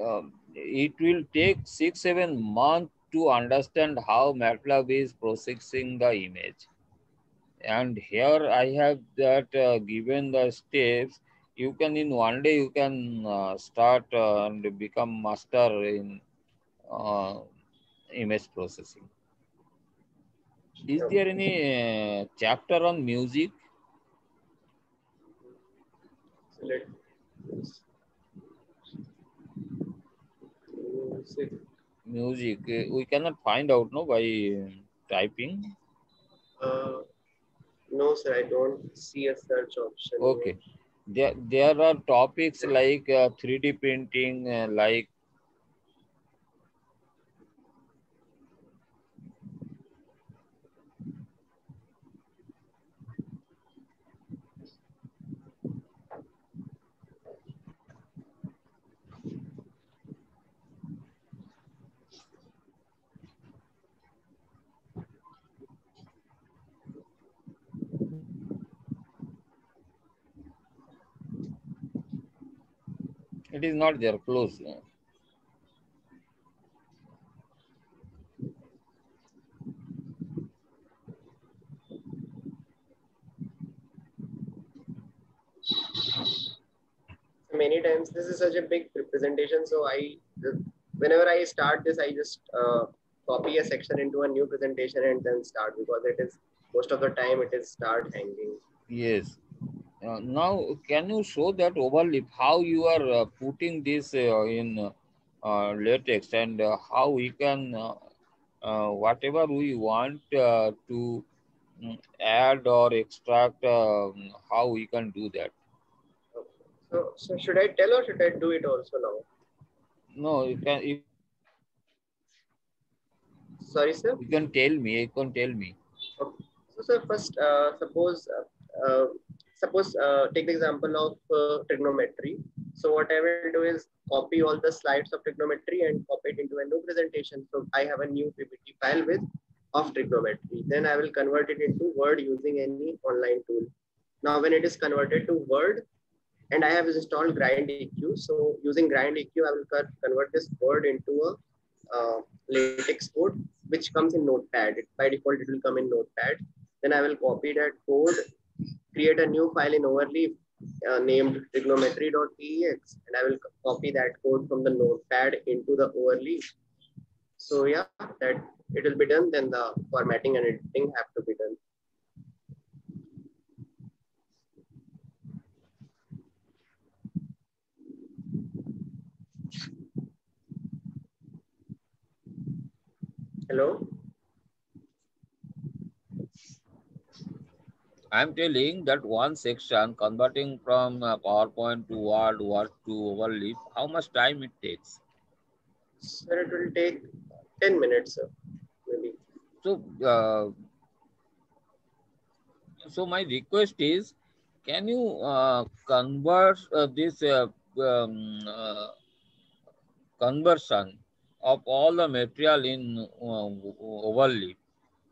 uh, it will take six, seven months to understand how MATLAB is processing the image. And here I have that uh, given the steps, you can in one day you can uh, start uh, and become master in uh, image processing. Is there any uh, chapter on music? So let music. Music. We cannot find out no by typing. Uh, no, sir, I don't see a search option. okay. There there are topics like uh, 3d printing uh, like it is not there close Many times, this is such a big presentation. So I, whenever I start this, I just uh, copy a section into a new presentation and then start because it is most of the time it is start hanging. yes uh, now can you show that Overleaf how you are uh, putting this uh, in uh, latex and uh, how we can uh, uh, whatever we want uh, to mm, add or extract um, how we can do that So, so should I tell or should I do it also now? no you can you, Sorry, sir. you can tell me you can tell me So, sir, first, uh, suppose, uh, uh, suppose, uh, take the example of uh, trigonometry. So, what I will do is copy all the slides of trigonometry and copy it into a new presentation. So, I have a new PPT file with of trigonometry. Then I will convert it into Word using any online tool. Now, when it is converted to Word, and I have installed Grind EQ. So, using Grind EQ, I will convert this Word into a uh, latex code which comes in notepad by default it will come in notepad then i will copy that code create a new file in overleaf uh, named trigonometry.tex and i will copy that code from the notepad into the overleaf. So yeah that it will be done then the formatting and editing have to be done. Hello I'm telling that one section converting from uh, PowerPoint to Word, Word to overleaf, how much time it takes? sir it will take 10 minutes sir maybe So, uh, so my request is, can you uh, convert uh, this uh, um, uh, conversion of all the material in uh, overleaf.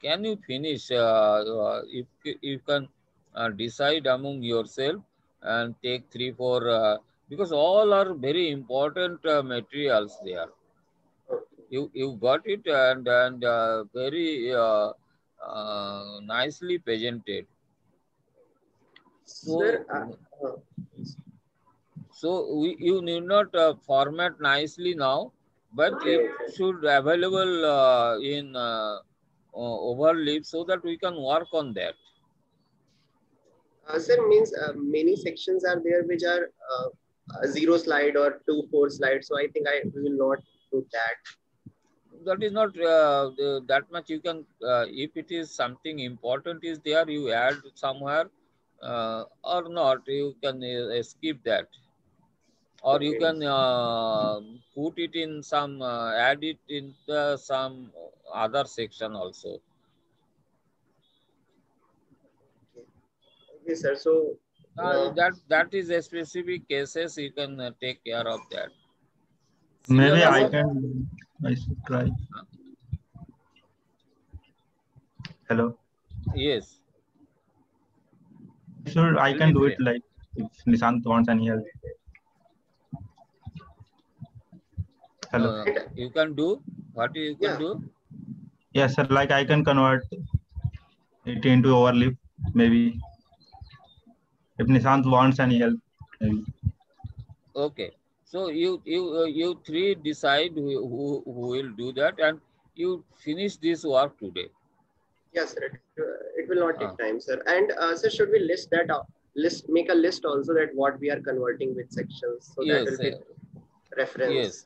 Can you finish? Uh, uh, if you can uh, decide among yourself and take three, four, uh, because all are very important uh, materials there. You you got it and and uh, very uh, uh, nicely presented. So, Sir, so we, you need not uh, format nicely now, but it should available uh, in uh, uh, overleaf so that we can work on that. uh, sir means uh, many sections are there which are uh, zero slide or two four slides. So I think I will not do that. That is not uh, the- that much. You can, uh, if it is something important is there, you add somewhere uh, or not. You can uh, skip that, or you can uh, put it in some, uh, add it in the, some other section also. Okay, sir. So Uh, uh, that that is a specific cases you can uh, take care of that. Maybe I can I should try. Hello. Yes. Sure, I can do it like if Nishant wants any help. Hello. Uh, you can do what you can Yeah. do. Yes, sir. Like I can convert it into overleaf, maybe. If Nishant wants any help, maybe. Okay. So you you uh, you three decide who, who who will do that, and you finish this work today. yes, sir. It, uh, it will not take Ah. time, sir. And uh, sir, should we list that out? List make a list also that what we are converting with sections, so that Yes, will be reference. Yes.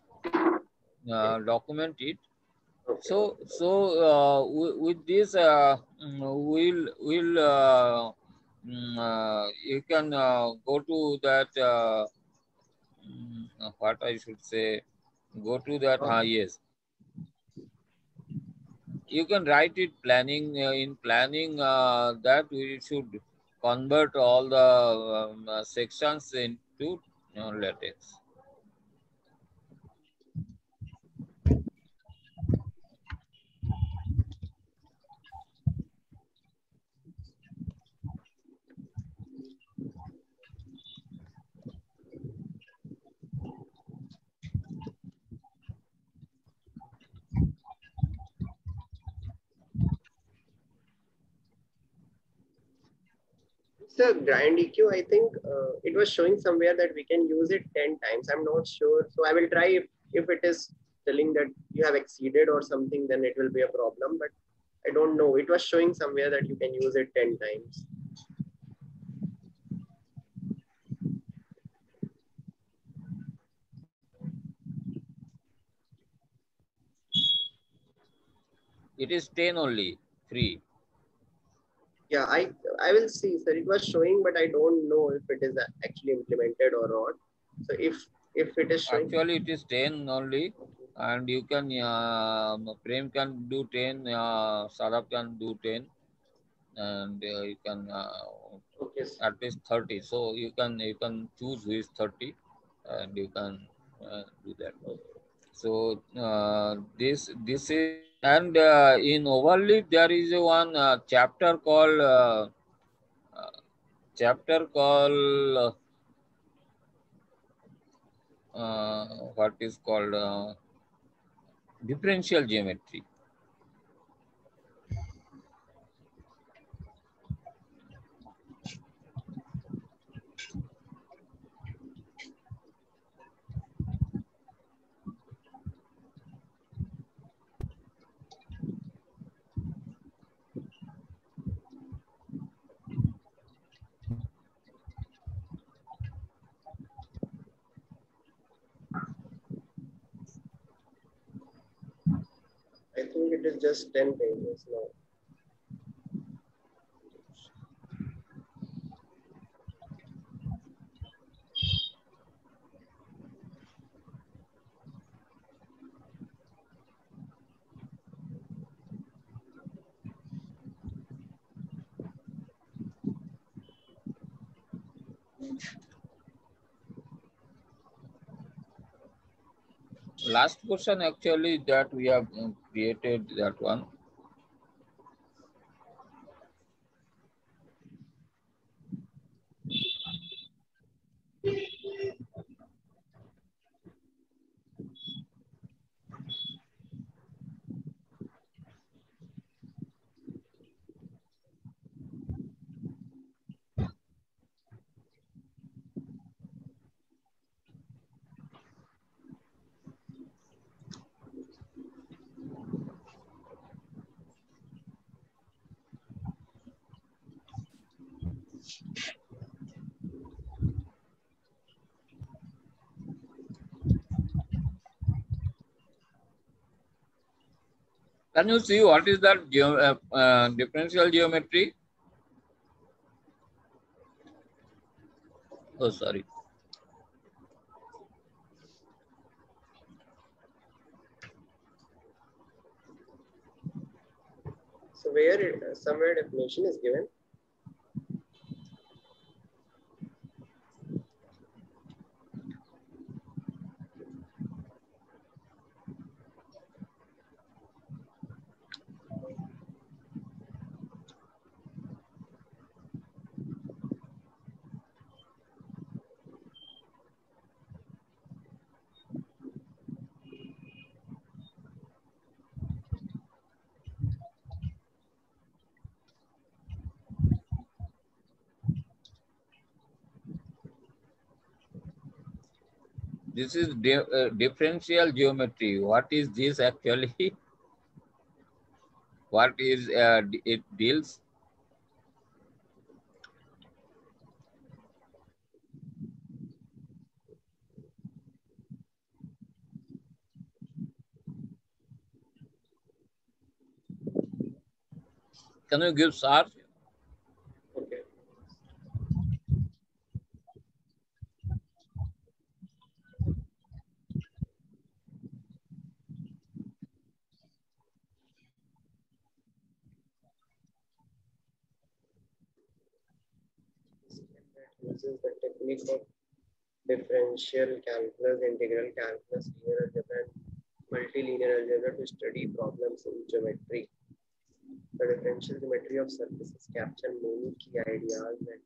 Uh, document it. Okay. So so uh, wi- with this uh, mm, we'll we'll uh, mm, uh, you can uh, go to that uh, mm, what I should say go to that ah yes you can write it planning uh, in planning uh, that we should convert all the um, uh, sections into you know, latex. So grand EQ, I think uh, it was showing somewhere that we can use it 10 times. I'm not sure. So I will try if, if it is telling that you have exceeded or something, then it will be a problem. But I don't know. It was showing somewhere that you can use it 10 times. It is 10 only, free. Yeah, I I will see. Sir, it was showing, but I don't know if it is actually implemented or not. So if if it is showing, Actually, it is 10 only, and you can, uh, Prem can do 10, uh, Shadab can do 10, and uh, you can uh, okay, sir. at least 30. So you can you can choose who is 30, and you can uh, do that. So uh, this this is and uh, in overleaf there is one uh, chapter called uh, uh, chapter called uh, what is called uh, differential geometry. I think it is just 10 pages now. Last question actually that we have uh, created that one. Can you see what is that geo uh, uh, differential geometry? Oh, sorry. So where it, somewhere definition is given. This is di uh, differential geometry. What is this actually? what is uh, it deals? Can you give sir? The technique differential calculus, integral calculus, linear algebra, multilinear algebra to study problems in geometry. The differential geometry of surfaces capture many key ideas and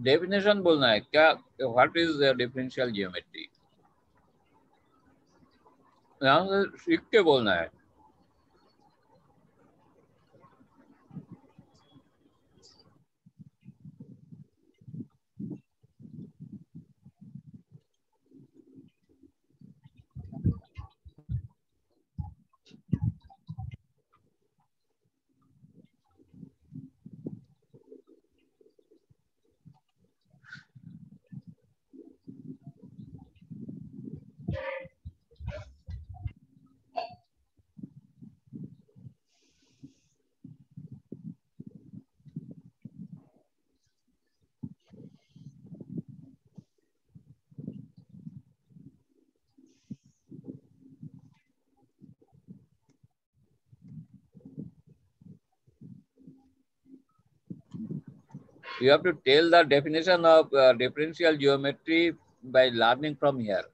definition बोलना है क्या? What is differential geometry सीख के बोलना है। You have to tell the definition of uh, differential geometry by learning from here.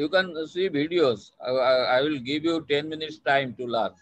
You can see videos. I, I, I will give you 10 minutes time to learn.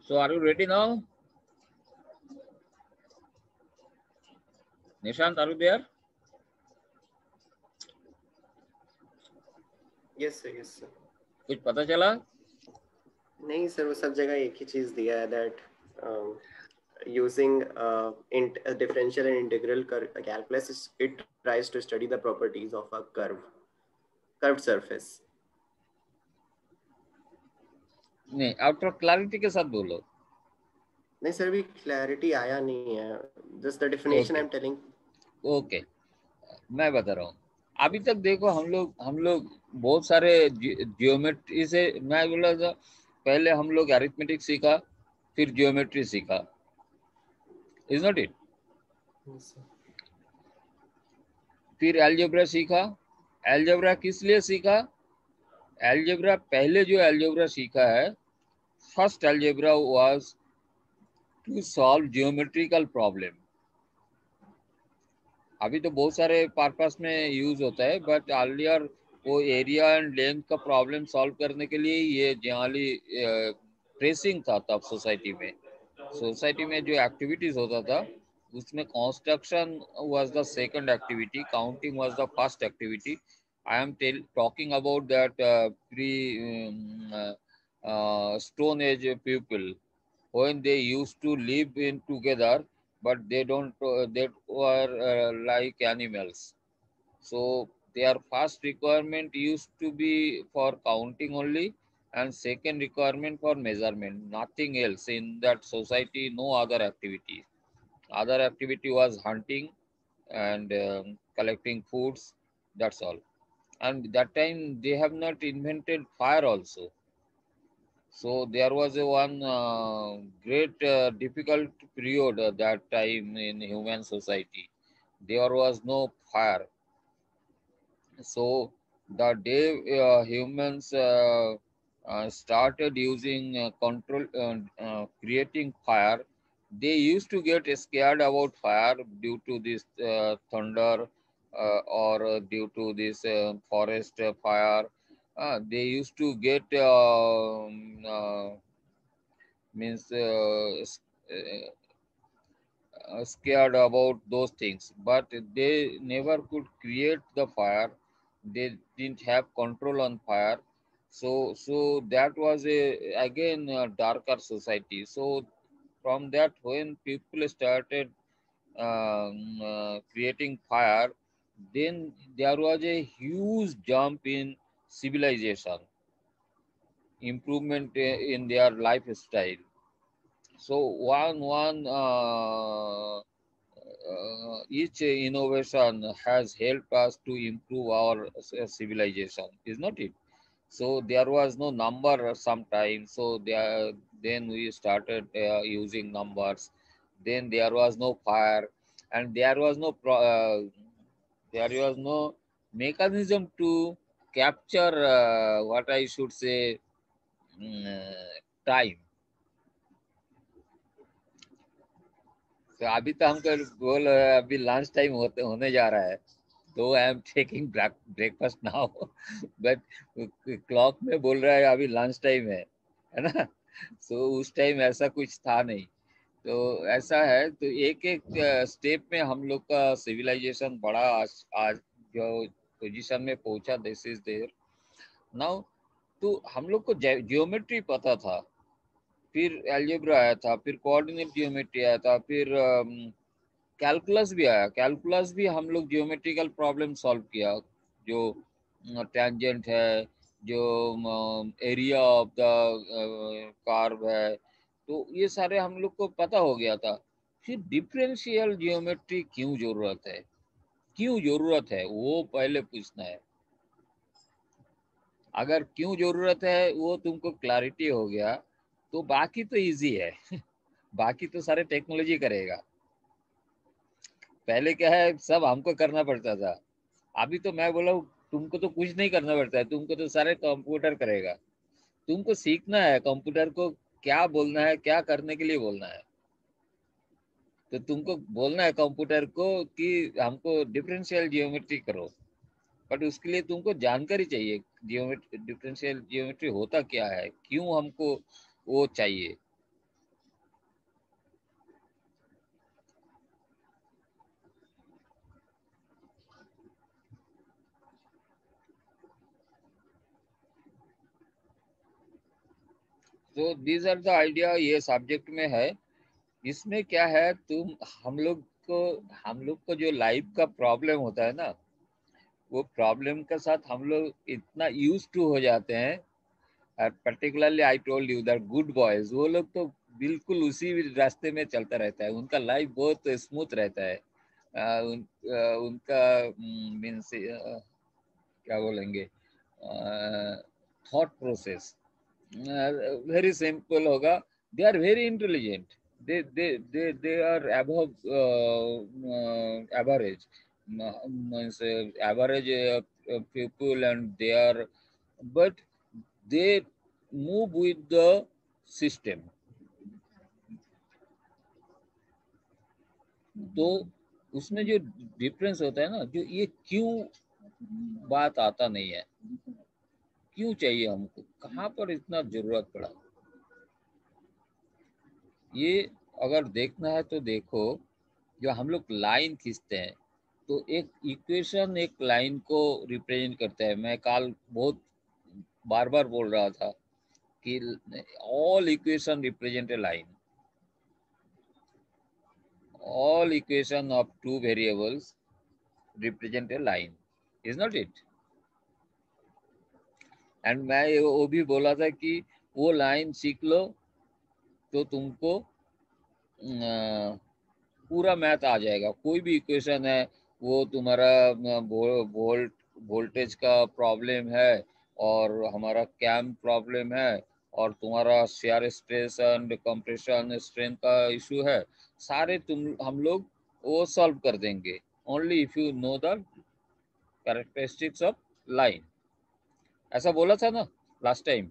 So are you ready now? Nishant, are you there? Yes, sir. Yes, sir. कुछ पता चला नहीं sir वो सब जगह एक ही चीज़ दिया है that using uh, int, uh, differential and integral calculus it tries to study the properties of a curve curved surface नहीं आफ्टर क्लैरिटी के साथ बोलो। नहीं सर अभी क्लैरिटी आया नहीं है। Just the definition I am telling okay मैं बता रहा हूँ। अभी तक देखो हम लोग हम लोग बहुत सारे जियोमेट्री से मैं बोला था पहले हम लोग अरिथमेटिक सीखा फिर जियोमेट्री सीखा। इज़ नॉट इट फिर एल्जेब्रा सीखा। एल्जेब्रा किस लिए सीखा? एल्जेब्रा पहले जो एल्जेब्रा सीखा है first algebra was to solve geometrical problem अभी तो बहुत सारे पर्पस में यूज़ होता है बट अर्लियर वो एरिया एंड लेंथ का प्रॉब्लम सॉल्व करने के लिए ये जनरली ट्रेसिंग था तब सोसाइटी में। सोसाइटी में जो एक्टिविटीज़ होता था, उसमें construction was the second activity counting was the first activity I am talking about that uh, pre um, uh, uh, Stone Age people when they used to live in together, but they don't uh, they were uh, like animals. So their first requirement used to be for counting only, and second requirement for measurement. Nothing else in that society. No other activity. Other activity was hunting and um, collecting foods. That's all and that time they have not invented fire also. So there was a one uh, great uh, difficult period at that time in human society. There was no fire. So the day uh, humans uh, uh, started using uh, control creating fire they used to get scared about fire due to this thunder or uh, due to this uh, forest fire uh, they used to get um, means scared about those things. But they never could create the fire. They didn't have control on fire. So so that was a again a darker society. So from that when people started um, uh, creating fire then there was a huge jump in civilization improvement in their lifestyle. So one one uh, uh, each innovation has helped us to improve our uh, civilization is not it? So there was no number sometime so there then we started uh, using numbers. Then there was no fire and there was no pro- uh, there was no mechanism to capture uh, what i should say mm, uh, time. तो अभी तो हमको बोल अभी lunch time होते होने जा रहा है। तो I am taking breakfast now but clock में बोल रहा है अभी लंच टाइम है। है ना? सो उस टाइम ऐसा कुछ था नहीं। तो ऐसा है तो एक एक स्टेप में हम लोग का सिविलाइजेशन बड़ा आज आज जो पोजीशन में पहुँचा दिस इज़ देयर नाउ तो हम लोग को जियोमेट्री पता था, फिर एल्जेब्रा आया था, फिर कोऑर्डिनेट जियोमेट्री आया था, फिर कैलकुलस भी आया। कैलकुलस भी हम लोग जियोमेट्रिकल प्रॉब्लम सॉल्व किया, जो टेंजेंट है, जो एरिया ऑफ़ द कार्व है तो ये सारे हम लोग को पता हो गया था फिर डिफरेंशियल जियोमेट्री क्यों ज़रूरत है? क्यों ज़रूरत है? वो पहले पूछना है। अगर क्यों ज़रूरत है, वो तुमको क्लैरिटी हो गया तो बाकी तो इजी है। बाकी तो सारे टेक्नोलॉजी करेगा। पहले क्या है, सब हमको करना पड़ता था। अभी तो मैं बोला तुमको तो कुछ नहीं करना पड़ता है, तुमको तो सारे कंप्यूटर करेगा। तुमको सीखना है कंप्यूटर को क्या बोलना है, क्या करने के लिए बोलना है? तो तुमको बोलना है कंप्यूटर को कि हमको डिफरेंशियल जियोमेट्री करो। बट उसके लिए तुमको जानकारी चाहिए जियोमेट्री डिफरेंशियल जियोमेट्री होता क्या है? क्यों हमको वो चाहिए? तो दीज आर द आइडिया ये सब्जेक्ट में है। इसमें क्या है तुम हम लोग को हम लोग को जो लाइफ का प्रॉब्लम होता है ना वो प्रॉब्लम के साथ हम लोग इतना यूज़ टू हो जाते हैं। Particularly I told you that good boys वो लोग तो बिल्कुल उसी रास्ते में चलता रहता है। उनका लाइफ बहुत स्मूथ रहता है। आ, उन, आ, उनका मीन्स क्या बोलेंगे? थॉट प्रोसेस वेरी सिंपल होगा they are very intelligent they they are above average means average people and they are but they move with the system तो उसमें जो डिफरेंस होता है ना, जो ये क्यों बात आता नहीं है? क्यों चाहिए हमको? कहाँ पर इतना ज़रूरत पड़ा? ये अगर देखना है तो देखो, जो हम लोग लाइन खींचते हैं तो एक इक्वेशन एक लाइन को रिप्रेजेंट करता है। मैं काल बहुत बार बार बोल रहा था कि all equation represent a line all equation of two variables represent a line is not it? And मैं वो भी बोला था कि वो लाइन सीख लो तो तुमको पूरा मैथ आ जाएगा। कोई भी इक्वेशन है, वो तुम्हारा वोल्ट वोल्टेज का प्रॉब्लम है, और हमारा कैम प्रॉब्लम है, और तुम्हारा shear stress and compression strength का इशू है। सारे तुम, हम लोग वो सॉल्व कर देंगे। Only if you know the characteristics of line ऐसा बोला था ना लास्ट टाइम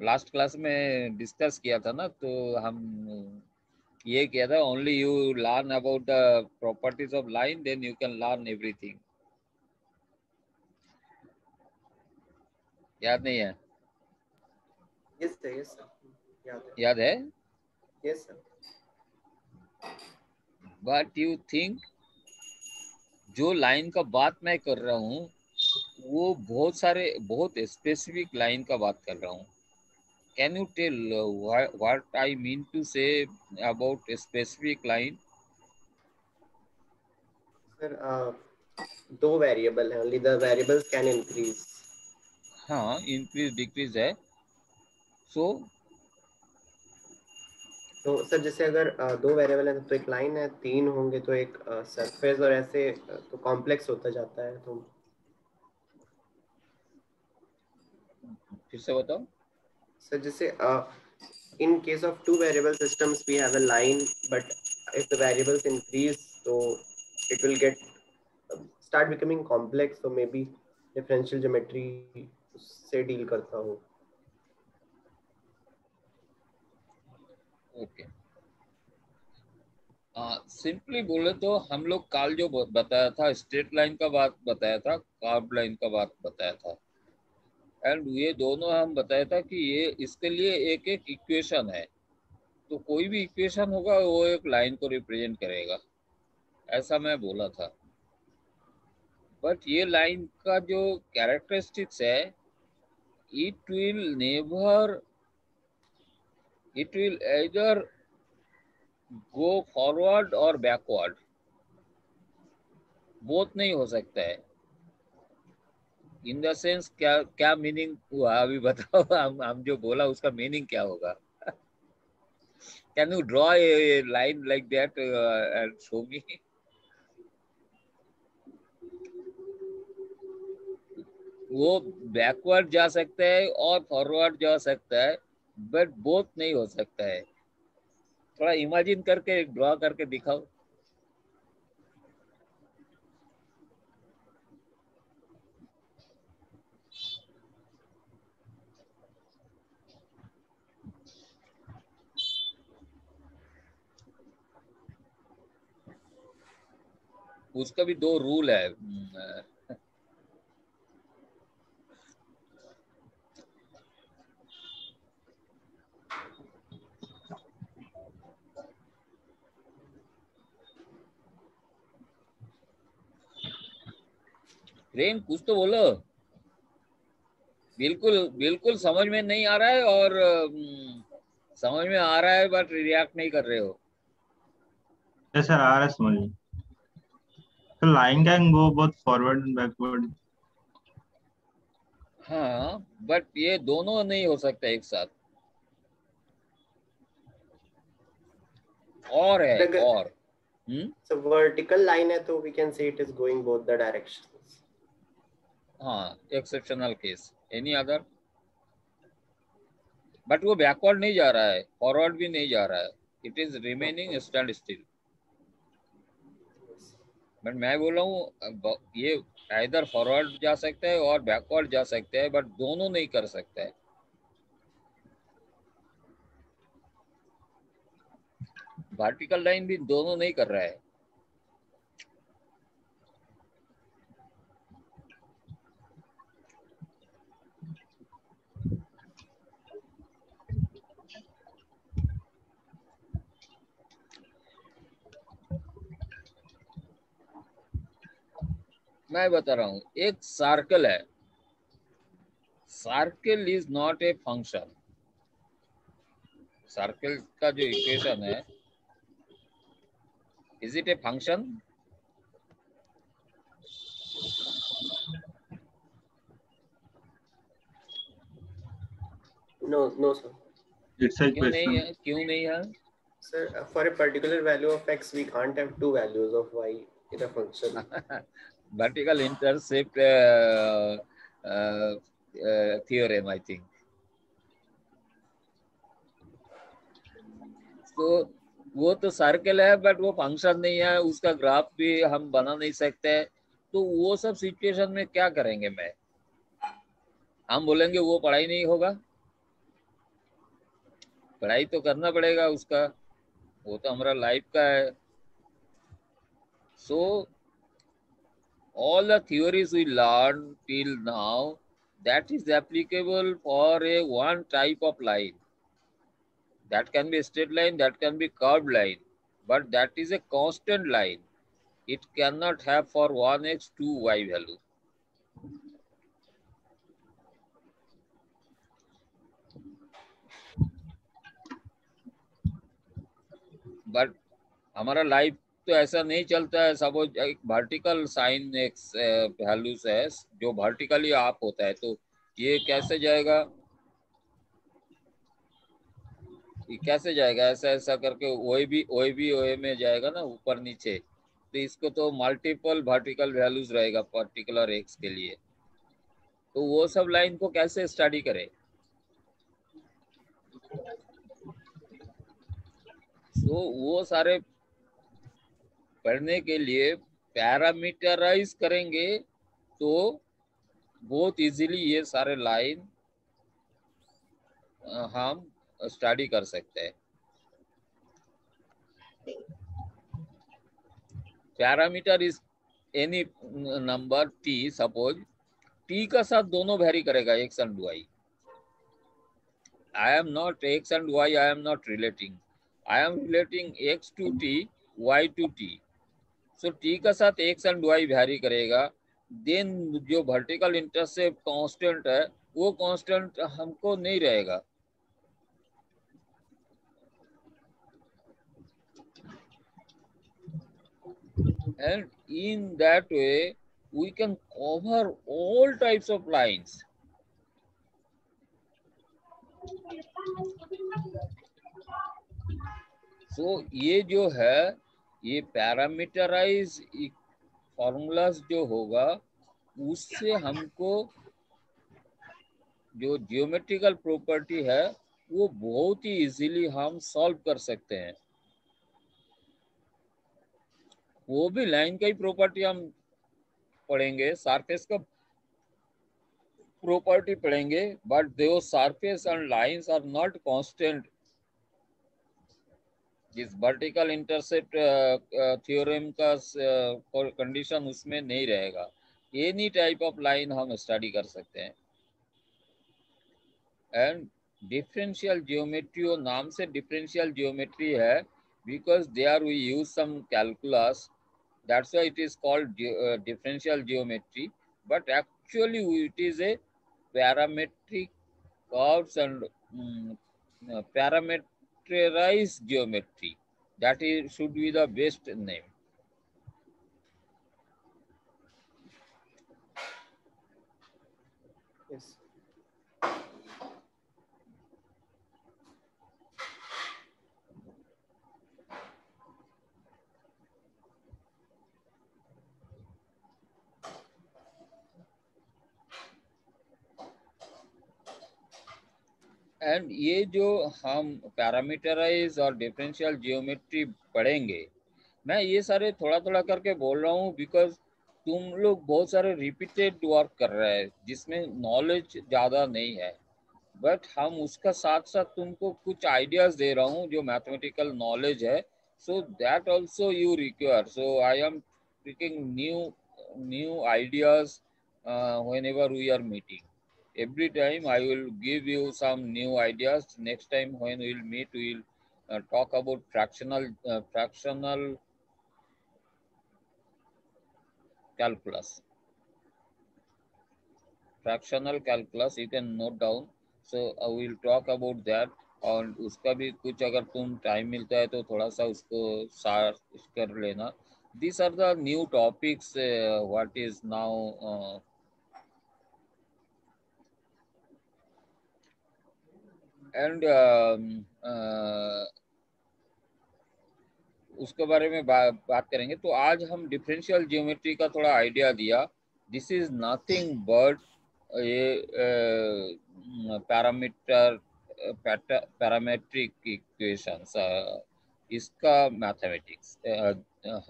लास्ट क्लास में डिस्कस किया था ना तो हम ये किया था only you learn about the properties of line then you can learn everything याद नहीं है? Yes sir yes sir याद है। याद है? Yes बट यू थिंक जो लाइन का बात मैं कर रहा हूँ वो बहुत सारे बहुत स्पेसिफिक लाइन का बात कर रहा हूँ। Can you tell what I mean to say about specific line uh, दो वेरिएबल है only the variables can increase हाँ इंक्रीज डिक्रीज है। सो तो सर जैसे अगर दो वेरिएबल है तो एक लाइन है तीन होंगे तो एक सरफेस और ऐसे तो कॉम्प्लेक्स होता जाता है तो फिर से बताओ। सर जैसे in case of two variable systems we have a line but if the variables increase तो it will get start becoming complex so may be differential geometry से डील करता हो। ओके सिंपली बोले तो हम लोग काल जो बताया था स्ट्रेट लाइन का बात बताया था कार्ब लाइन का बात बताया था। एंड ये दोनों हम बताया था कि ये इसके लिए एक एक इक्वेशन है। तो कोई भी इक्वेशन होगा, वो एक लाइन को रिप्रेजेंट करेगा। ऐसा मैं बोला था। बट ये लाइन का जो कैरेक्टरिस्टिक्स है it will never it will either go forward और बैकवर्ड बोथ नहीं हो सकता है। इन द सेंस क्या क्या मीनिंग हुआ? अभी बताओ, हम हम जो बोला, उसका मीनिंग क्या होगा? Can you draw a line like that and show me वो बैकवर्ड जा सकता है और फॉरवर्ड जा सकता है बट बोथ नहीं हो सकता है। थोड़ा इमेजिन करके ड्रॉ करके दिखाओ। उसका भी दो रूल है। रेन कुछ तो बोलो। बिल्कुल बिल्कुल समझ में नहीं आ रहा है और समझ में आ रहा है बट रिएक्ट नहीं कर रहे हो। सर आ रहा है RS only. So line can go both forward and backward. हाँ बट ये दोनों नहीं हो सकता एक साथ। और है अगर- और। हम्म? So vertical line है तो we can say it is going both the directions हाँ exceptional case any other but वो बैकवर्ड नहीं जा रहा है फॉरवर्ड भी नहीं जा रहा है। It is remaining stand still but मैं बोल रहा हूँ ये इधर फॉरवर्ड जा सकता है और बैकवर्ड जा सकता है बट दोनों नहीं कर सकता है। वर्टिकल लाइन भी दोनों नहीं कर रहा है। मैं बता रहा हूँ एक सर्कल है circle is not a function circle का जो इक्वेशन है is it a function No, no, sir. It's a क्यों नहीं question. है क्यों नहीं है Sir, uh, for a particular value of x, we can't have two values of y in a function. Vertical intercept uh, uh, uh, theorem i think. तो वो तो circle है बट वो फ़ंक्शन नहीं है उसका ग्राफ भी हम बना नहीं सकते। तो वो सब सिचुएशन में क्या करेंगे मैं? हम बोलेंगे वो पढ़ाई नहीं होगा। पढ़ाई तो करना पड़ेगा उसका। वो तो हमारा लाइफ का है। सो all the theories we learned till now that is applicable for a one type of line that can be a straight line that can be curved line but that is a constant line it cannot have for 1x 2y value but हमारा life तो ऐसा नहीं चलता है। Suppose एक vertical sign एक values है, जो वर्टिकली आप होता है तो ये कैसे जाएगा? ये कैसे जाएगा? ऐसा ऐसा करके ओए भी ओए भी ओए में जाएगा ना, ऊपर नीचे। तो इसको तो मल्टीपल वर्टिकल वैल्यूज़ रहेगा पर्टिकुलर एक्स के लिए। तो वो सब लाइन को कैसे स्टडी करें? तो वो सारे पढ़ने के लिए पैरामीटराइज करेंगे तो बहुत इजीली ये सारे लाइन हम स्टडी कर सकते हैं। Parameter is any number T suppose T का साथ दोनों वेरी करेगा x and y I am not x and y I am not relating I am relating x to t y to t so t का साथ x and y vary करेगा। Then जो vertical intercept constant है, वो constant हमको नहीं रहेगा। And in that way, we can cover all types of lines so, ये जो है ये पैरामीटराइज फॉर्मूलाज जो होगा, उससे हमको जो जियोमेट्रिकल प्रॉपर्टी है, वो बहुत ही इजीली हम सॉल्व कर सकते हैं। वो भी लाइन का ही प्रॉपर्टी हम पढ़ेंगे सरफेस का प्रॉपर्टी पढ़ेंगे बट दो surface and lines are not constant जिस वर्टिकल इंटरसेप्ट थ्योरम का कंडीशन उसमें नहीं रहेगा। एनी टाइप ऑफ़ लाइन हम स्टडी कर सकते हैं। एंड डिफरेंशियल ज्योमेट्री और नाम से डिफरेंशियल ज्योमेट्री है because they are we use some calculus that's it is called differential geometry but actually it is a parametric curves and पैरामेट parameterized geometry. That is should be the best name and ये जो हम parameterise और differential geometry पढ़ेंगे, मैं ये सारे थोड़ा थोड़ा करके बोल रहा हूँ बिकॉज़ तुम लोग बहुत सारे रिपीटेड वर्क कर रहे हैं, जिसमें नॉलेज ज़्यादा नहीं है। बट हम उसका साथ साथ तुमको कुछ आइडियाज़ दे रहा हूँ जो मैथमेटिकल नॉलेज है। So that also you require so I am taking new new ideas whenever we are meeting every time I will give you some new ideas. Next time when we'll meet, we'll uh, talk about fractional uh, fractional calculus. Fractional calculus you can note down. So I uh, will talk about that. और उसका भी कुछ अगर तुम time मिलता है तो थोड़ा सा उसको सार कर लेना this are the new topics what is now and uh, उसके बारे में बा, बात करेंगे तो आज हम डिफरेंशियल जियोमेट्री का थोड़ा आइडिया दिया। दिस इज़ नथिंग बट ये पैरामीटर पैरामेट्रिक इक्वेशंस इसका मैथमेटिक्स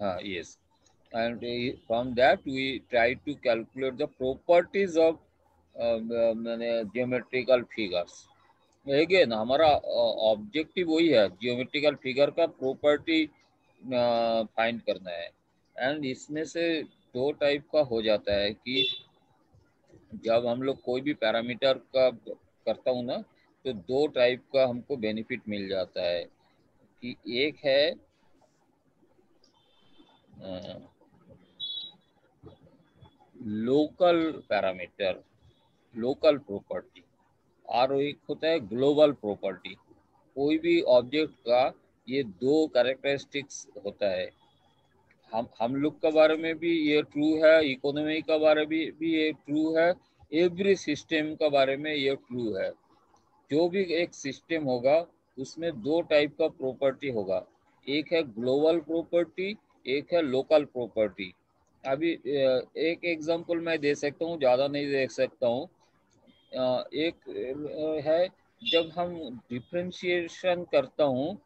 हाँ yes and from that we try to calculate the properties of uh, geometrical figures. Again हमारा ऑब्जेक्टिव वही है जियोमेट्रिकल फिगर का प्रॉपर्टी फाइंड करना है। एंड इसमें से दो टाइप का हो जाता है कि जब हम लोग कोई भी पैरामीटर का करता हूँ ना तो दो टाइप का हमको बेनिफिट मिल जाता है कि एक है लोकल पैरामीटर लोकल प्रॉपर्टी और एक होता है ग्लोबल प्रॉपर्टी। कोई भी ऑब्जेक्ट का ये दो कैरेक्टरिस्टिक्स होता है। हम हम लोग के बारे में भी ये ट्रू है इकोनॉमी का बारे में भी ये ट्रू है एवरी सिस्टम का बारे में ये ट्रू है। जो भी एक सिस्टम होगा, उसमें दो टाइप का प्रॉपर्टी होगा। एक है ग्लोबल प्रॉपर्टी एक है लोकल प्रॉपर्टी अभी एक एग्जांपल मैं दे सकता हूँ, ज़्यादा नहीं दे सकता हूँ। एक है, जब हम डिफ्रेंशिएशन करता हूँ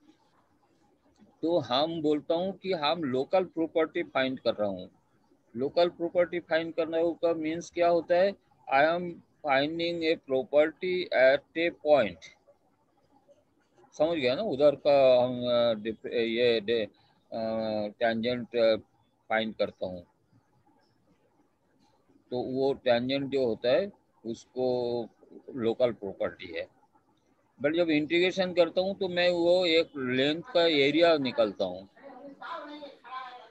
तो हम बोलता हूँ कि हम लोकल प्रॉपर्टी फाइंड कर रहा हूँ। लोकल प्रॉपर्टी फाइंड करने का मीन्स क्या होता है? I am finding a property at a point समझ गया ना? उधर का हम ये टेंजेंट फाइंड करता हूँ। तो वो टेंजेंट जो होता है उसको लोकल प्रॉपर्टी है। बट जब इंटीग्रेशन करता हूँ तो मैं वो एक लेंथ का एरिया निकलता हूँ।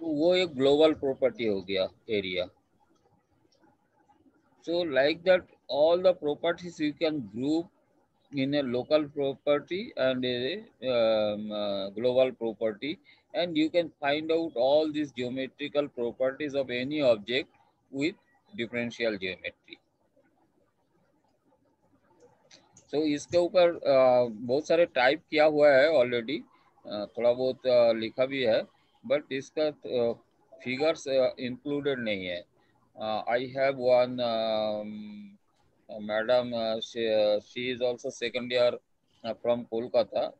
तो वो एक ग्लोबल प्रॉपर्टी हो गया area so like that all the properties you can group in a local property and global property and you can find out all this geometrical properties of any object with differential geometry so इसके ऊपर बहुत सारे type किया हुआ है already थोड़ा बहुत लिखा भी है बट इसका फिगर्स इंक्लूडेड नहीं है. I have one madam she is also second year from Kolkata.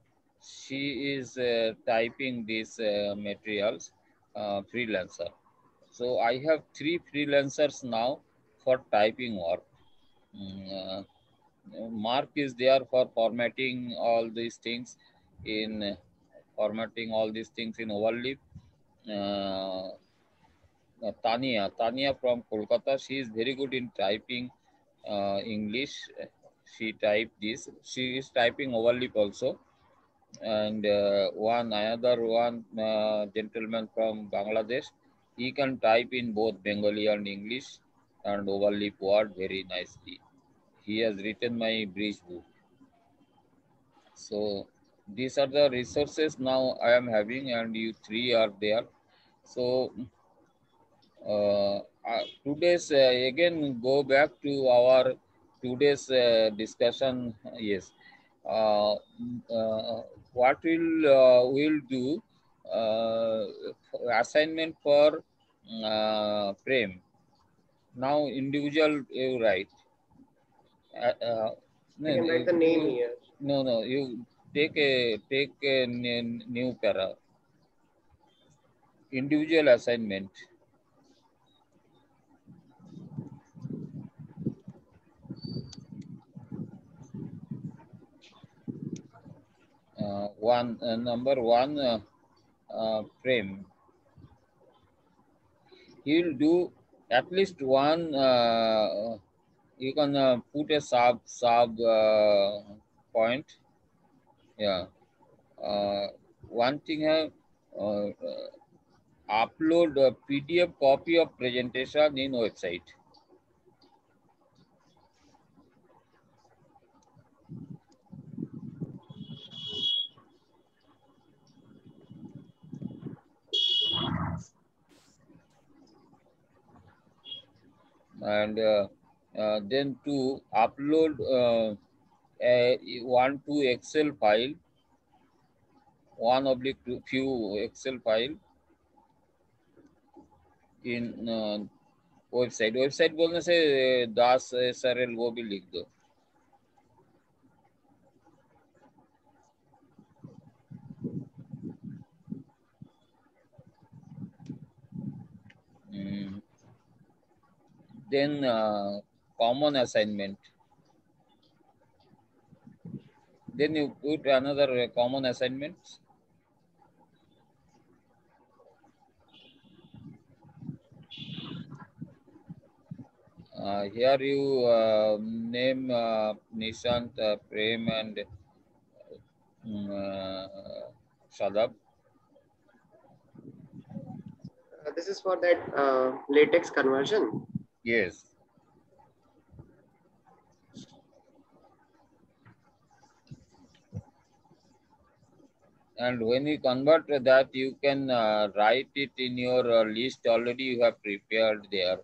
She is typing this materials freelancer so I have three freelancers now for typing work mark is there for formatting all these things in formatting all these things in overleaf. Uh, tania tania from kolkata she is very good in typing uh, english. She typed this. She is typing overleaf also. And uh, one another one uh, gentleman from bangladesh. He can type in both bengali and english and overleaf word very nicely he has written my bridge book. So these are the resources now I am having and you three are there. So uh, uh, today's uh, again go back to our today's uh, discussion. Yes. Uh, uh, what will we will do assignment for uh, frame. Now individual you write uh, uh, can write the name here. No, no. You take a take a new para. Individual assignment. Uh, one uh, number one uh, uh, frame. He'll do at least one. Uh, you can uh, put a sub sub uh, point. Yeah. Uh, one thing uh, uh, upload a PDF copy of presentation in website. and uh, uh, then to upload uh, a one to Excel file, one oblique two, few Excel file in uh, website बोलने से दास S वो भी लिख दो Mm. then uh, common assignment then you put another uh, common assignment. uh, here you uh, name uh, Nishant, uh, Prem and uh, Shadab. Uh, this is for that uh, latex conversion. Yes. And when you convert that, you can uh, write it in your uh, list already you have prepared there.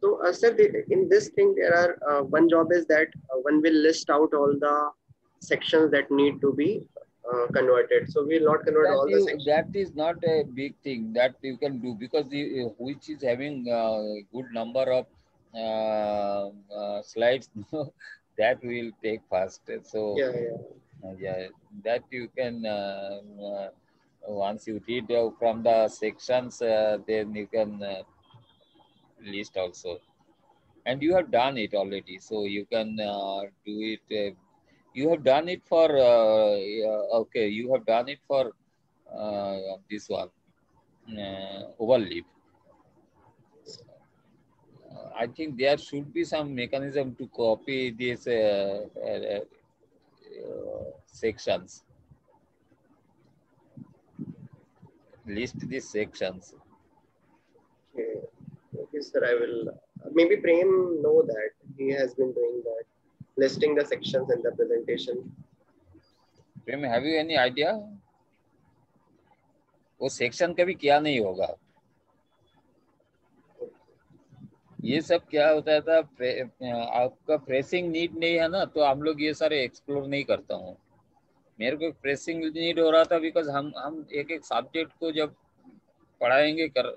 So, uh, sir, the, in this thing, there are uh, one job is that uh, one will list out all the sections that need to be uh, converted. So, we will not convert all That, the you, sections. that is not a big thing that you can do because the, which is having a good number of uh, uh, slides that will take fast. So Yeah, yeah. Uh, yeah, that you can uh, uh, once you read from the sections, uh, then you can uh, list also. And you have done it already, so you can uh, do it. Uh, you have done it for uh, okay. You have done it for uh, this one uh, overleaf. Uh, I think there should be some mechanism to copy these uh, uh, uh, sections. List these sections. Okay. okay, sir, I will. uh, Maybe Prem know that he has been doing that, listing the sections in the presentation. Prem have you any idea वो section कभी किया नहीं होगा ये सब क्या होता था आपका प्रेसिंग नीड नहीं है ना तो हम लोग ये सारे एक्सप्लोर नहीं करता हूँ। मेरे को प्रेसिंग नीड हो रहा था बिकॉज़ हम हम एक एक सब्जेक्ट को जब पढ़ाएँगे कर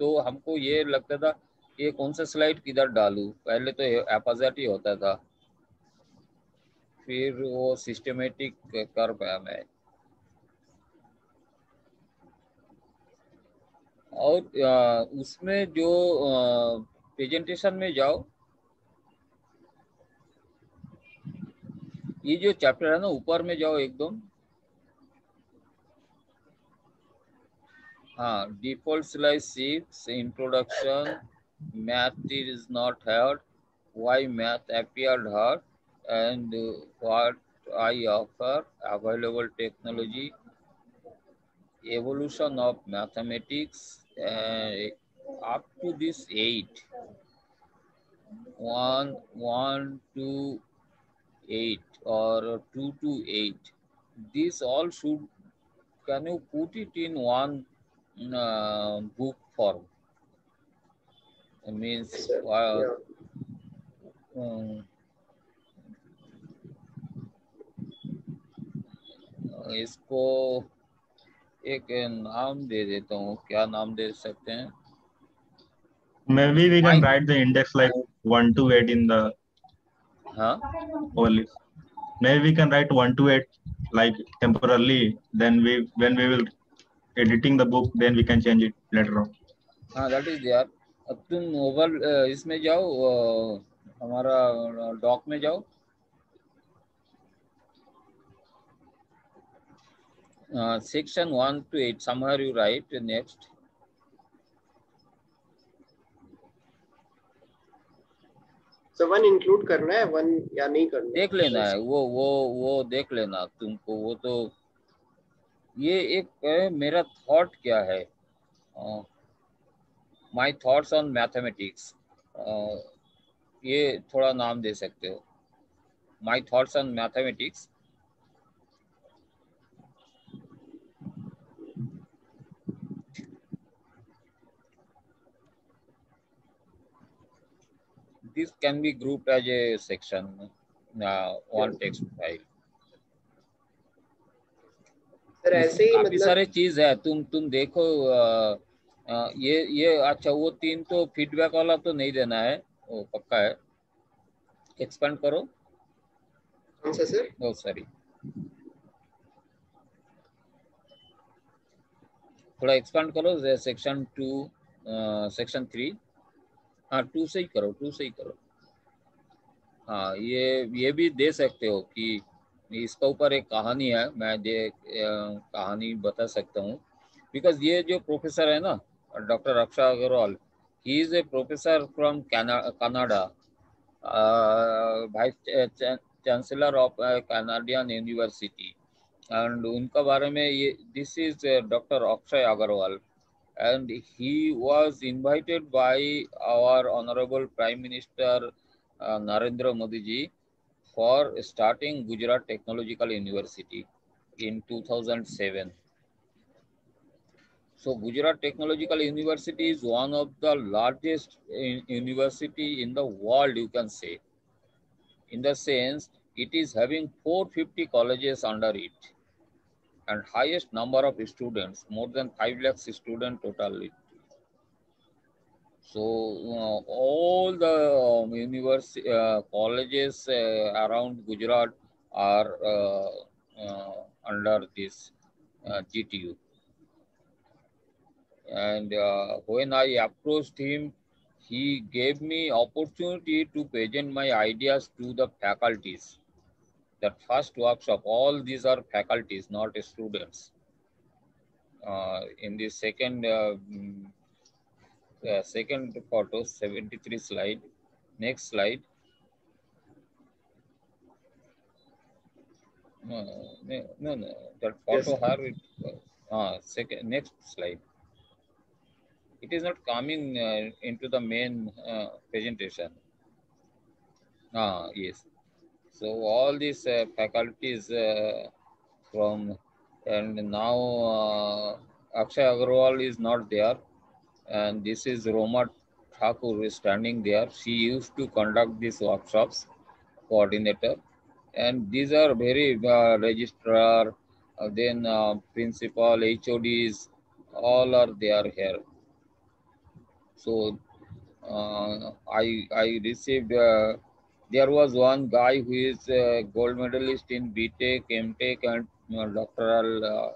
तो हमको ये लगता था ये कौन सा स्लाइड किधर डालूं? पहले तो एपोजिट ही होता था। फिर वो सिस्टमेटिक कर पाया मैं। और उसमें जो प्रेजेंटेशन में जाओ। ये जो चैप्टर है ना, ऊपर में जाओ एकदम। हाँ डिफ़ॉल्ट सिलाई seat introduction math is not heard why math appeared heard and what I offer available technology evolution of mathematics up to this eight one one two eight or two to eight this all should can you put it in one uh, book form it means uh, yeah. Hmm, इसको एक नाम दे देता हूँ क्या नाम दे सकते हैं Maybe we can write the index like one to eight in the Huh? overlay. Maybe we can write one to eight like temporarily. Then we when we will editing the book, then we can change it later on. हाँ that is there अब तुम over इसमें जाओ अ, हमारा doc में जाओ section one two eight somewhere you write next So one include करना है वन या नहीं करना देख लेना है वो वो वो देख लेना तुमको वो तो ये एक है, मेरा थॉट क्या है? माय थॉट्स ऑन मैथमेटिक्स ये थोड़ा नाम दे सकते हो। My thoughts on mathematics this can be grouped as a section uh, one text file. ऐसे ही मतलब सारे चीज़ है। तुम तुम देखो अ, अ, ये ये अच्छा वो तीन तो फीडबैक वाला तो नहीं देना है। वो पक्का है। एक्सपेंड करो। कौन सा सर ओ सॉरी थोड़ा एक्सपेंड करो। सेक्शन टू सेक्शन थ्री हाँ टू से ही करो टू से ही करो। हाँ ये ये भी दे सकते हो कि इसका ऊपर एक कहानी है, मैं दे कहानी बता सकता हूँ। बिकॉज़ ये जो प्रोफेसर है ना doctor Akshay Agrawal he is a professor from Canada vice chancellor of Canadian university and उनका बारे में ये this is doctor Akshay Agrawal and he was invited by our honorable prime minister uh, narendra modi ji for starting gujarat technological university in 2007 so gujarat technological university is one of the largest uh, university in the world you can say. In the sense it is having 450 colleges under it and highest number of students, more than 5 lakhs students totally. So uh, all the um, university uh, colleges uh, around Gujarat are uh, uh, under this uh, GTU. And when I approached him, he gave me opportunity to present my ideas to the faculties that first workshop, all these are faculties, not students. Uh, in the second uh, mm, uh, second photo, 73 slide. Next slide. No, no, no, no. that photo Yes. here. It, uh, second, next slide. It is not coming uh, into the main uh, presentation. Ah, yes. So all these uh, faculties uh, from and now uh, Akshai Aggarwal is not there and this is Roma Thakur is standing there. She used to conduct these workshops, coordinator and these are very uh, registrar, uh, then uh, principal, HODs, all are there here. So I I received there was one guy who is a gold medalist in BTech, MTech, and uh, doctoral uh,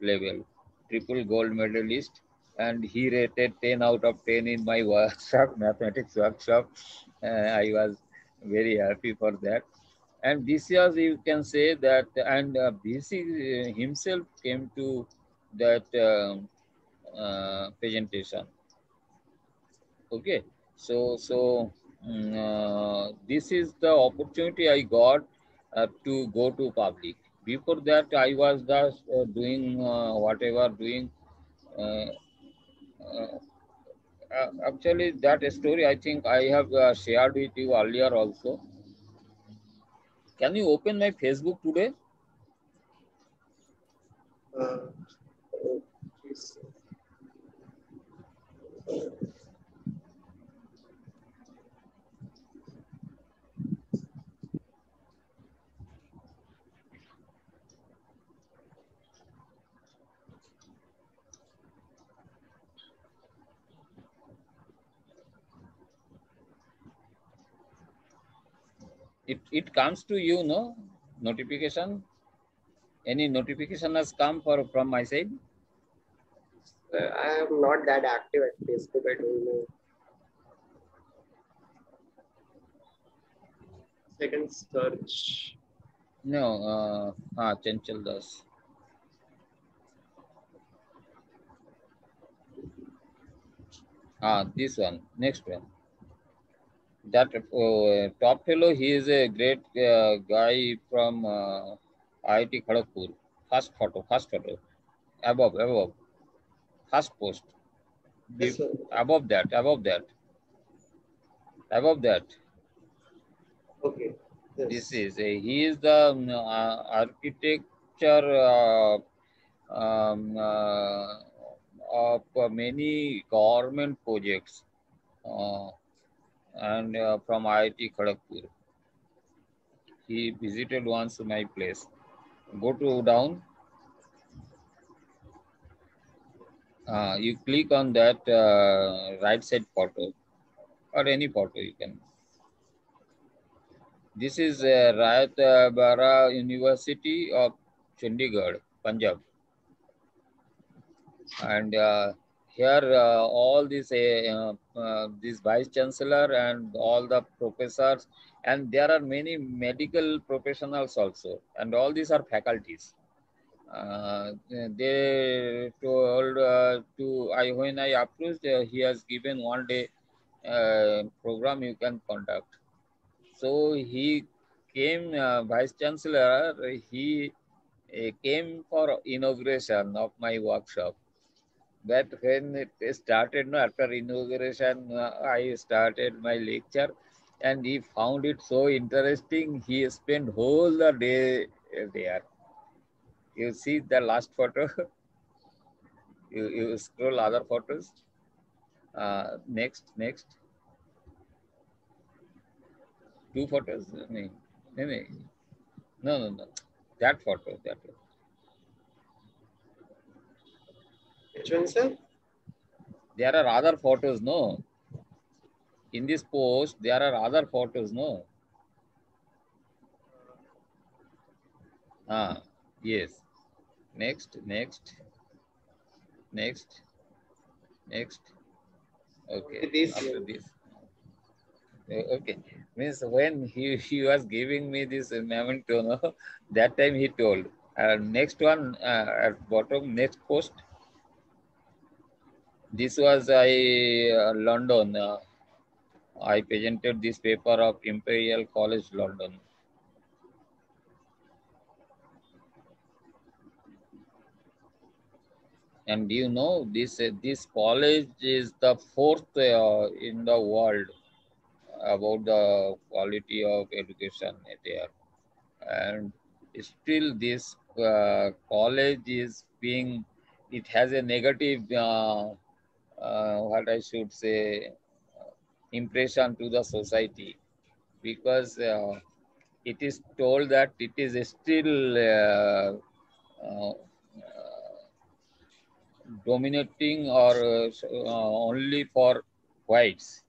level, triple gold medalist, and he rated 10 out of 10 in my workshop, mathematics workshop. Uh, I was very happy for that. And this year you can say that, and uh, VC himself came to that um, uh, presentation. Okay, so so uh, this is the opportunity I got uh, to go to public. Before that, I was just uh, doing uh, whatever doing. Uh, actually, that story I think I have shared with you earlier also. Can you open my Facebook today? It, it comes to you, no? Notification? Any notification has come for from my side? Uh, I am not that active at Facebook. I don't know. Second search. No, uh, ah, Chanchal Dass. Ah, this one, next one. That uh, top fellow, he is a great uh, guy from uh, IIT Kharagpur. First photo, first photo. Above, above. First post. One. above that, above that. Above that. Okay. Yes. This is a, he is the um, uh, architecture uh, um, uh, of many government projects uh, and uh, from IIT Kharagpur. He visited once my place. Go to down. Uh, you click on that uh, right side photo or any photo you can this is uh, Rayat Bahra University of Chandigarh, Punjab. And uh, here uh, all these uh, uh, this vice chancellor and all the professors and there are many medical professionals also and all these are faculties. Uh, they told uh, to I when I approached, uh, he has given one day program you can conduct. So he came, Vice Chancellor, he came for inauguration of my workshop that when it started, no, after inauguration, uh, I started my lecture and he found it so interesting. He spent whole the day uh, there. You see the last photo. you, you scroll other photos. Uh, next, next. Two photos? No, no, no. That photo, that photo. Which one, sir? there are other photos no? In this post there are other photos no? Ah yes. Next next. Next. Next. Okay This. after this. Okay. Means when he, he was giving me this memento no, that time he told. Uh, next one uh, at bottom next post this was i uh, london uh, i presented this paper of imperial college london. And you know this uh, this college is the fourth uh, in the world about the quality of education there. And still this uh, college is being it has a negative uh, uh, what i should say impression to the society because uh, it is told that it is still uh, uh, dominating or uh, only for whites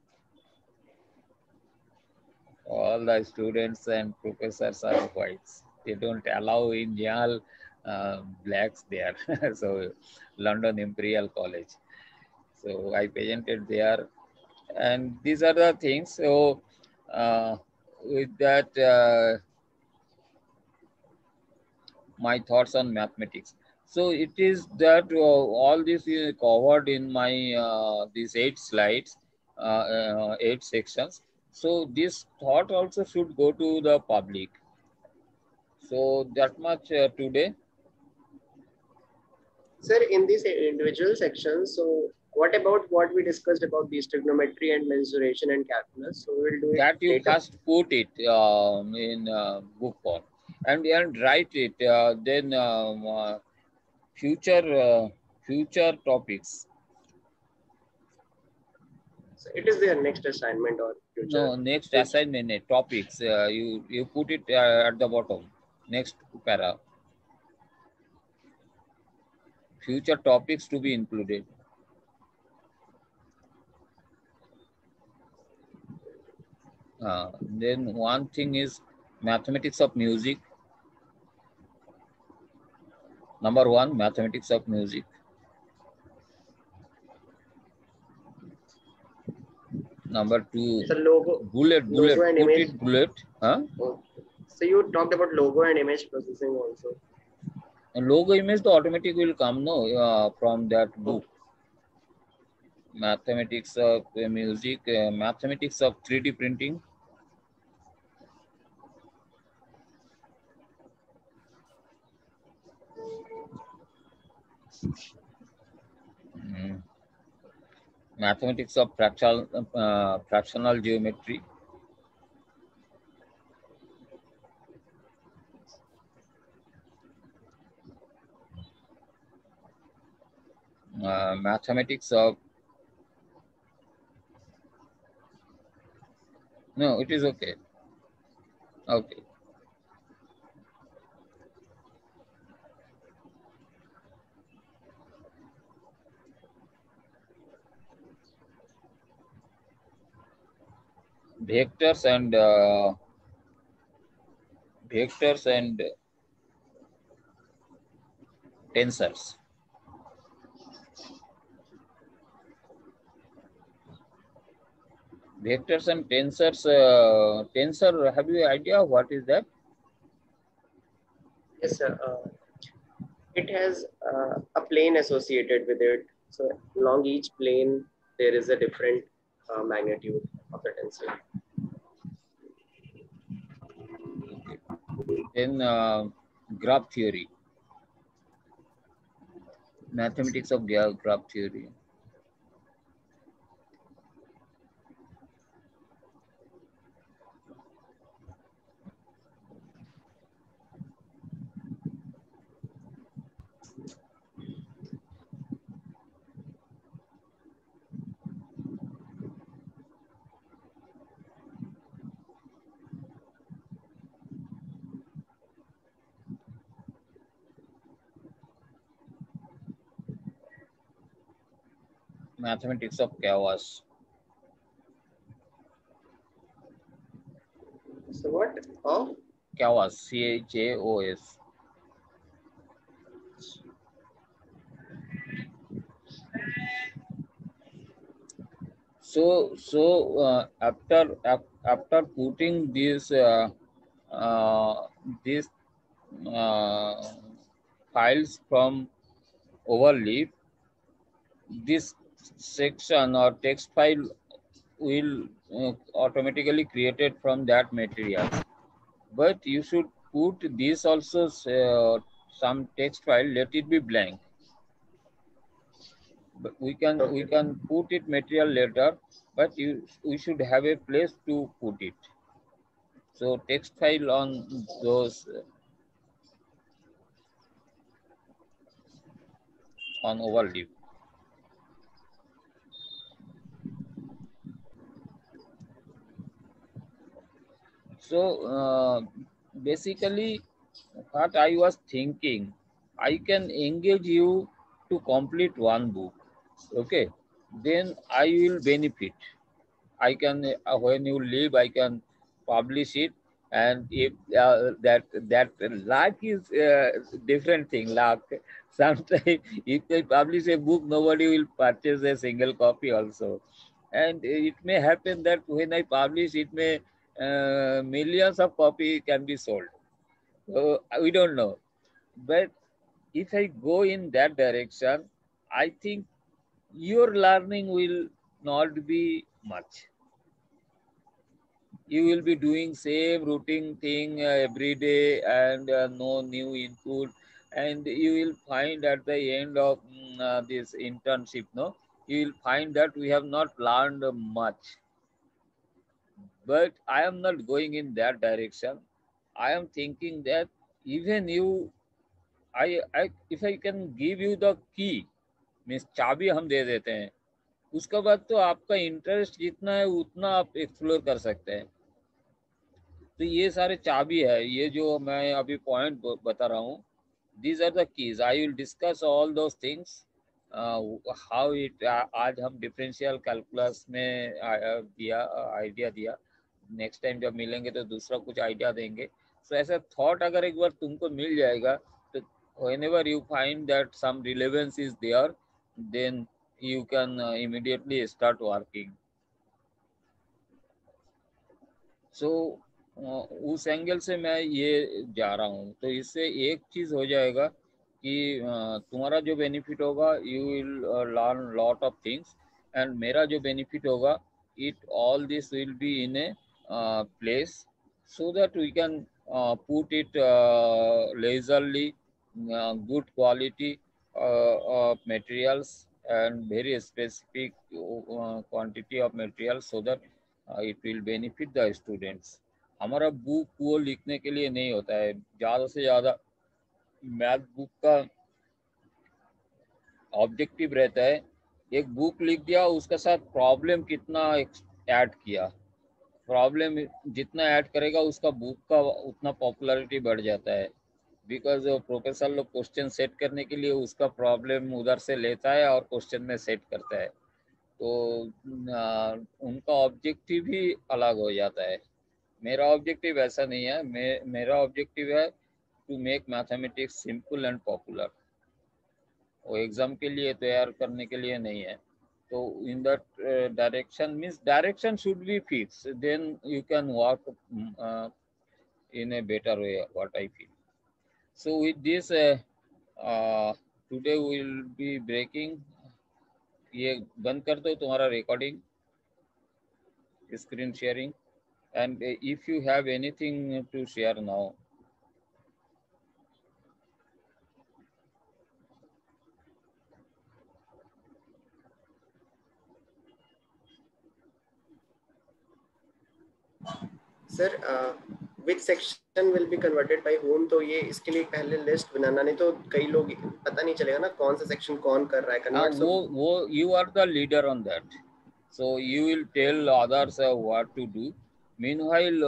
all the students and professors are whites. They don't allow in general uh, blacks there. so London Imperial College. So I presented there, and these are the things. So uh, with that, uh, my thoughts on mathematics. So it is that uh, all this is covered in my uh, these eight slides, uh, uh, eight sections. So this thought also should go to the public. So that much today. Sir, in these individual sections, so what about what we discussed about these trigonometry and mensuration and calculus? So we'll do it That you later. first put it um, in uh, book form and and write it. Uh, then um, uh, future uh, future topics. So it is their next assignment or future. No, next assignment uh, topics. Uh, you you put it uh, at the bottom. Next para. Future topics to be included. Uh, then one thing is mathematics of music. Number one, mathematics of music. Number two, logo. bullet, bullet, Logo put image. it bullet. Huh? So you talked about logo and image processing also. And logo image, the automatic will come, no, uh, from that book. Mathematics of uh, music, uh, mathematics of 3D printing. Mm. Mathematics of fractional, uh, fractional geometry. uh, mathematics of no it is okay okay vectors and uh, vectors and tensors vectors and tensors uh, tensor have you idea what is that Yes, sir. Uh, it has uh, a plane associated with it. So along each plane, there is a different uh, magnitude of tensor. then uh, graph theory mathematics of gra- graph theory mathematics of chaos So what? Of? chaos c h a o s so so uh, after af- after putting this uh, uh, these uh, files from overleaf this section or text file will uh, automatically created from that material. But you should put this also uh, some text file let it be blank. But we can we can put it material later but you we should have a place to put it. So text file on those uh, on overleaf so uh, basically what i was thinking i can engage you to complete one book okay? Then i will benefit. I can uh, when you leave i can publish it and if uh, that that luck is uh, different thing. Luck sometimes if i publish a book nobody will purchase a single copy also. And it may happen that when i publish it may uh, millions of copy can be sold. So we don't know. But if i go in that direction i think your learning will not be much. You will be doing same routine thing uh, every day and uh, no new input. And you will find at the end of mm, uh, this internship no? You will find that we have not learned much but i am not going in that direction. I am thinking that even you i i if i can give you the key means चाबी हम दे देते हैं उसके बाद तो आपका interest जितना है उतना आप एक्सप्लोर कर सकते हैं। तो ये सारे चाबी है ये जो मैं अभी पॉइंट बता रहा हूँ these are the keys I will discuss all those things how it आज हम डिफरेंशियल कैलकुलस में uh, दिया आइडिया दिया। नेक्स्ट टाइम जब मिलेंगे तो दूसरा कुछ आइडिया देंगे। सो ऐसा थॉट अगर एक बार तुमको मिल जाएगा तो you find that some relevance is there then you can uh, immediately start working. So uh, उस एंगल से मैं ये जा रहा हूँ। तो इससे एक चीज़ हो जाएगा कि uh, तुम्हारा जो बेनिफिट होगा you will learn lot of things and मेरा जो बेनिफिट होगा it all this will be in a uh, place so that we can uh, put it uh, leisurely uh, good quality uh, of materials and very specific uh, quantity of materials so that uh, it will benefit the students हमारा book वो लिखने के लिए नहीं होता है ज़्यादा से ज़्यादा मैथ बुक का ऑब्जेक्टिव रहता है एक बुक लिख दिया उसके साथ प्रॉब्लम कितना ऐड किया प्रॉब्लम जितना ऐड करेगा उसका बुक का उतना पॉपुलैरिटी बढ़ जाता है। बिकॉज़ प्रोफेसर लोग क्वेश्चन सेट करने के लिए उसका प्रॉब्लम उधर से लेता है और क्वेश्चन में सेट करता है। तो आ, उनका ऑब्जेक्टिव ही अलग हो जाता है। मेरा ऑब्जेक्टिव ऐसा नहीं है। मे, मेरा ऑब्जेक्टिव है to make mathematics simple and popular वो एग्ज़ाम के लिए तैयार करने के लिए नहीं है। तो in that direction means direction should be fix then you can work in a better way what i feel so with this uh, uh, today we will be breaking ये बंद कर दो तुम्हारा recording screen sharing and if you have anything to share now sir which section will be converted by whom तो ये इसके लिए पहले लिस्ट बनाना नहीं तो कई लोग पता नहीं चलेगा ना कौन सा सेक्शन कौन कर रहा है हाँ कन्वर्ट वो वो you are the leader on that so you will tell others what to do meanwhile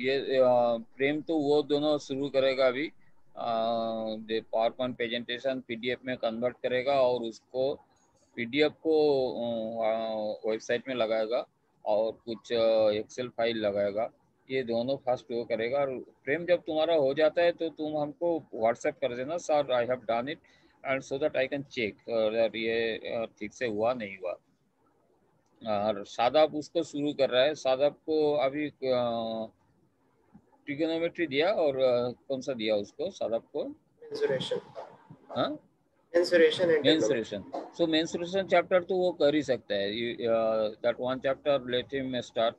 ये uh, प्रेम तो वो दोनों शुरू करेगा अभी। पावर पॉइंट प्रेजेंटेशन पीडीएफ में कन्वर्ट करेगा और उसको पीडीएफ को वेबसाइट में लगाएगा। और कुछ एक्सेल फ़ाइल लगाएगा। ये दोनों फास्ट वो करेगा और प्रेम जब तुम्हारा हो जाता है तो तुम हमको व्हाट्सएप कर देना sir I have done it and so that I can check अगर ये ठीक से हुआ नहीं हुआ। और सादाब उसको शुरू कर रहा है। सादाब को अभी ट्रिगोनोमेट्री दिया और कौन सा दिया उसको? सादाब को? हाँ? मेंसुरेशन सो मेंसुरेशन चैप्टर तो वो कर ही सकता है। That one chapter let him start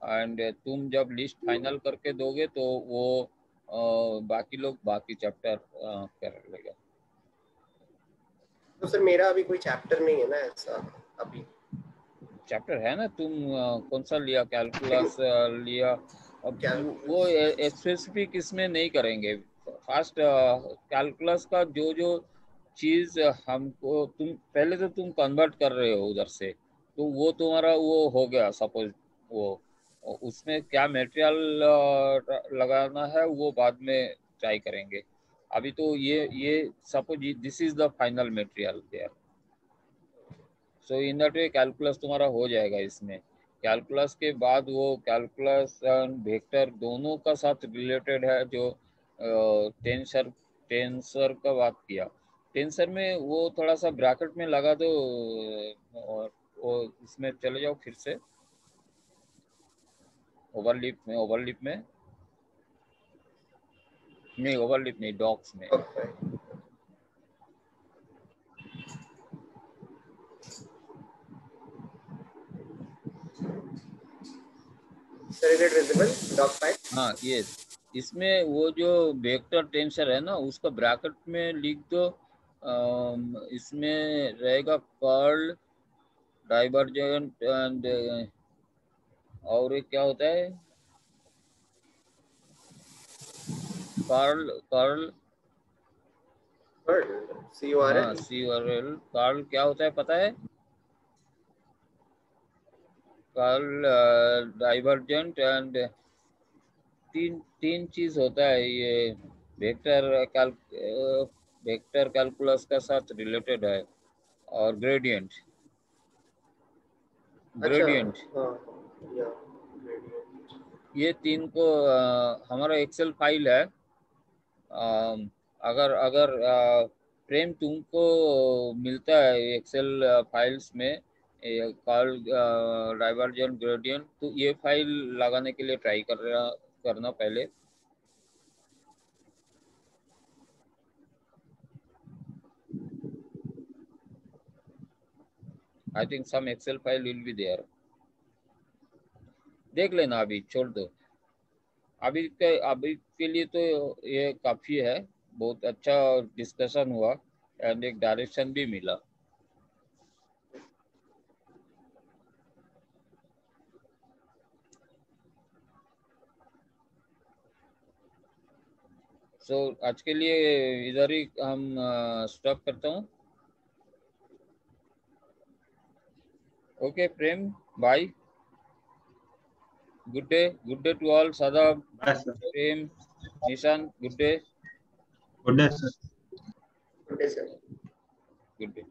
and तुम जब लिस्ट फाइनल करके दोगे तो वो uh, बाकी लोग बाकी चैप्टर uh, कर लेगा। तो सर मेरा अभी कोई चैप्टर नहीं है ना ऐसा अभी? चैप्टर है ना? तुम कौन सा लिया? कैलकुलस लिया। अब वो स्पेसिफिक इसमें नहीं करेंगे। फ़र्स्ट कैलकुलस का जो जो चीज़ हमको, तुम, पहले तो तुम कन्वर्ट कर रहे हो उधर से तो वो तुम्हारा वो हो गया सपोज़ वो, उसमें क्या मटेरियल लगाना है वो बाद में ट्राई करेंगे। अभी तो ये ये suppose this is the final material there so in that way calculus तुम्हारा हो जाएगा इसमें। कैलकुलस के बाद वो कैलकुलस एंड वेक्टर दोनों का साथ रिलेटेड है जो टेंसर टेंसर का बात किया। टेंसर में वो थोड़ा सा ब्रैकेट में लगा दो और वो इसमें चले जाओ फिर से। ओवरलिप में ओवरलिप में। नहीं ओवरलिप नहीं डॉक्स में। हाँ ये इसमें वो जो वेक्टर टेंसर है ना उसका ब्रैकेट में लिख दो। इसमें रहेगा कर्ल डाइवर्जेंट एंड और एक क्या होता है? Curl curl C R L L curl क्या होता है पता है? कर्ल डाइवर्जेंट एंड तीन तीन चीज़ होता है ये। वेक्टर कैल वेक्टर कैलकुलस का साथ रिलेटेड है और ग्रेडियंट ग्रेडियंट हाँ या तीन को अ, हमारा एक्सेल फ़ाइल है। अम, अगर अगर प्रेम तुमको मिलता है एक्सेल फाइल्स में कॉल डाइवर्जेंट ग्रेडियंट तो ये फ़ाइल लगाने के लिए ट्राई कर रहा करना पहले। I think some Excel file will be there देख लेना अभी छोड़ दो। अभी के अभी के लिए तो ये काफ़ी है बहुत अच्छा डिस्कशन हुआ एंड एक डायरेक्शन भी मिला। सो so, आज के लिए इधर ही हम स्टॉप करता हूँ। Okay Prem bye good day good day to all Sadab Bye, sir. Prem Nishan good day Good day, sir. Good day, sir. Good day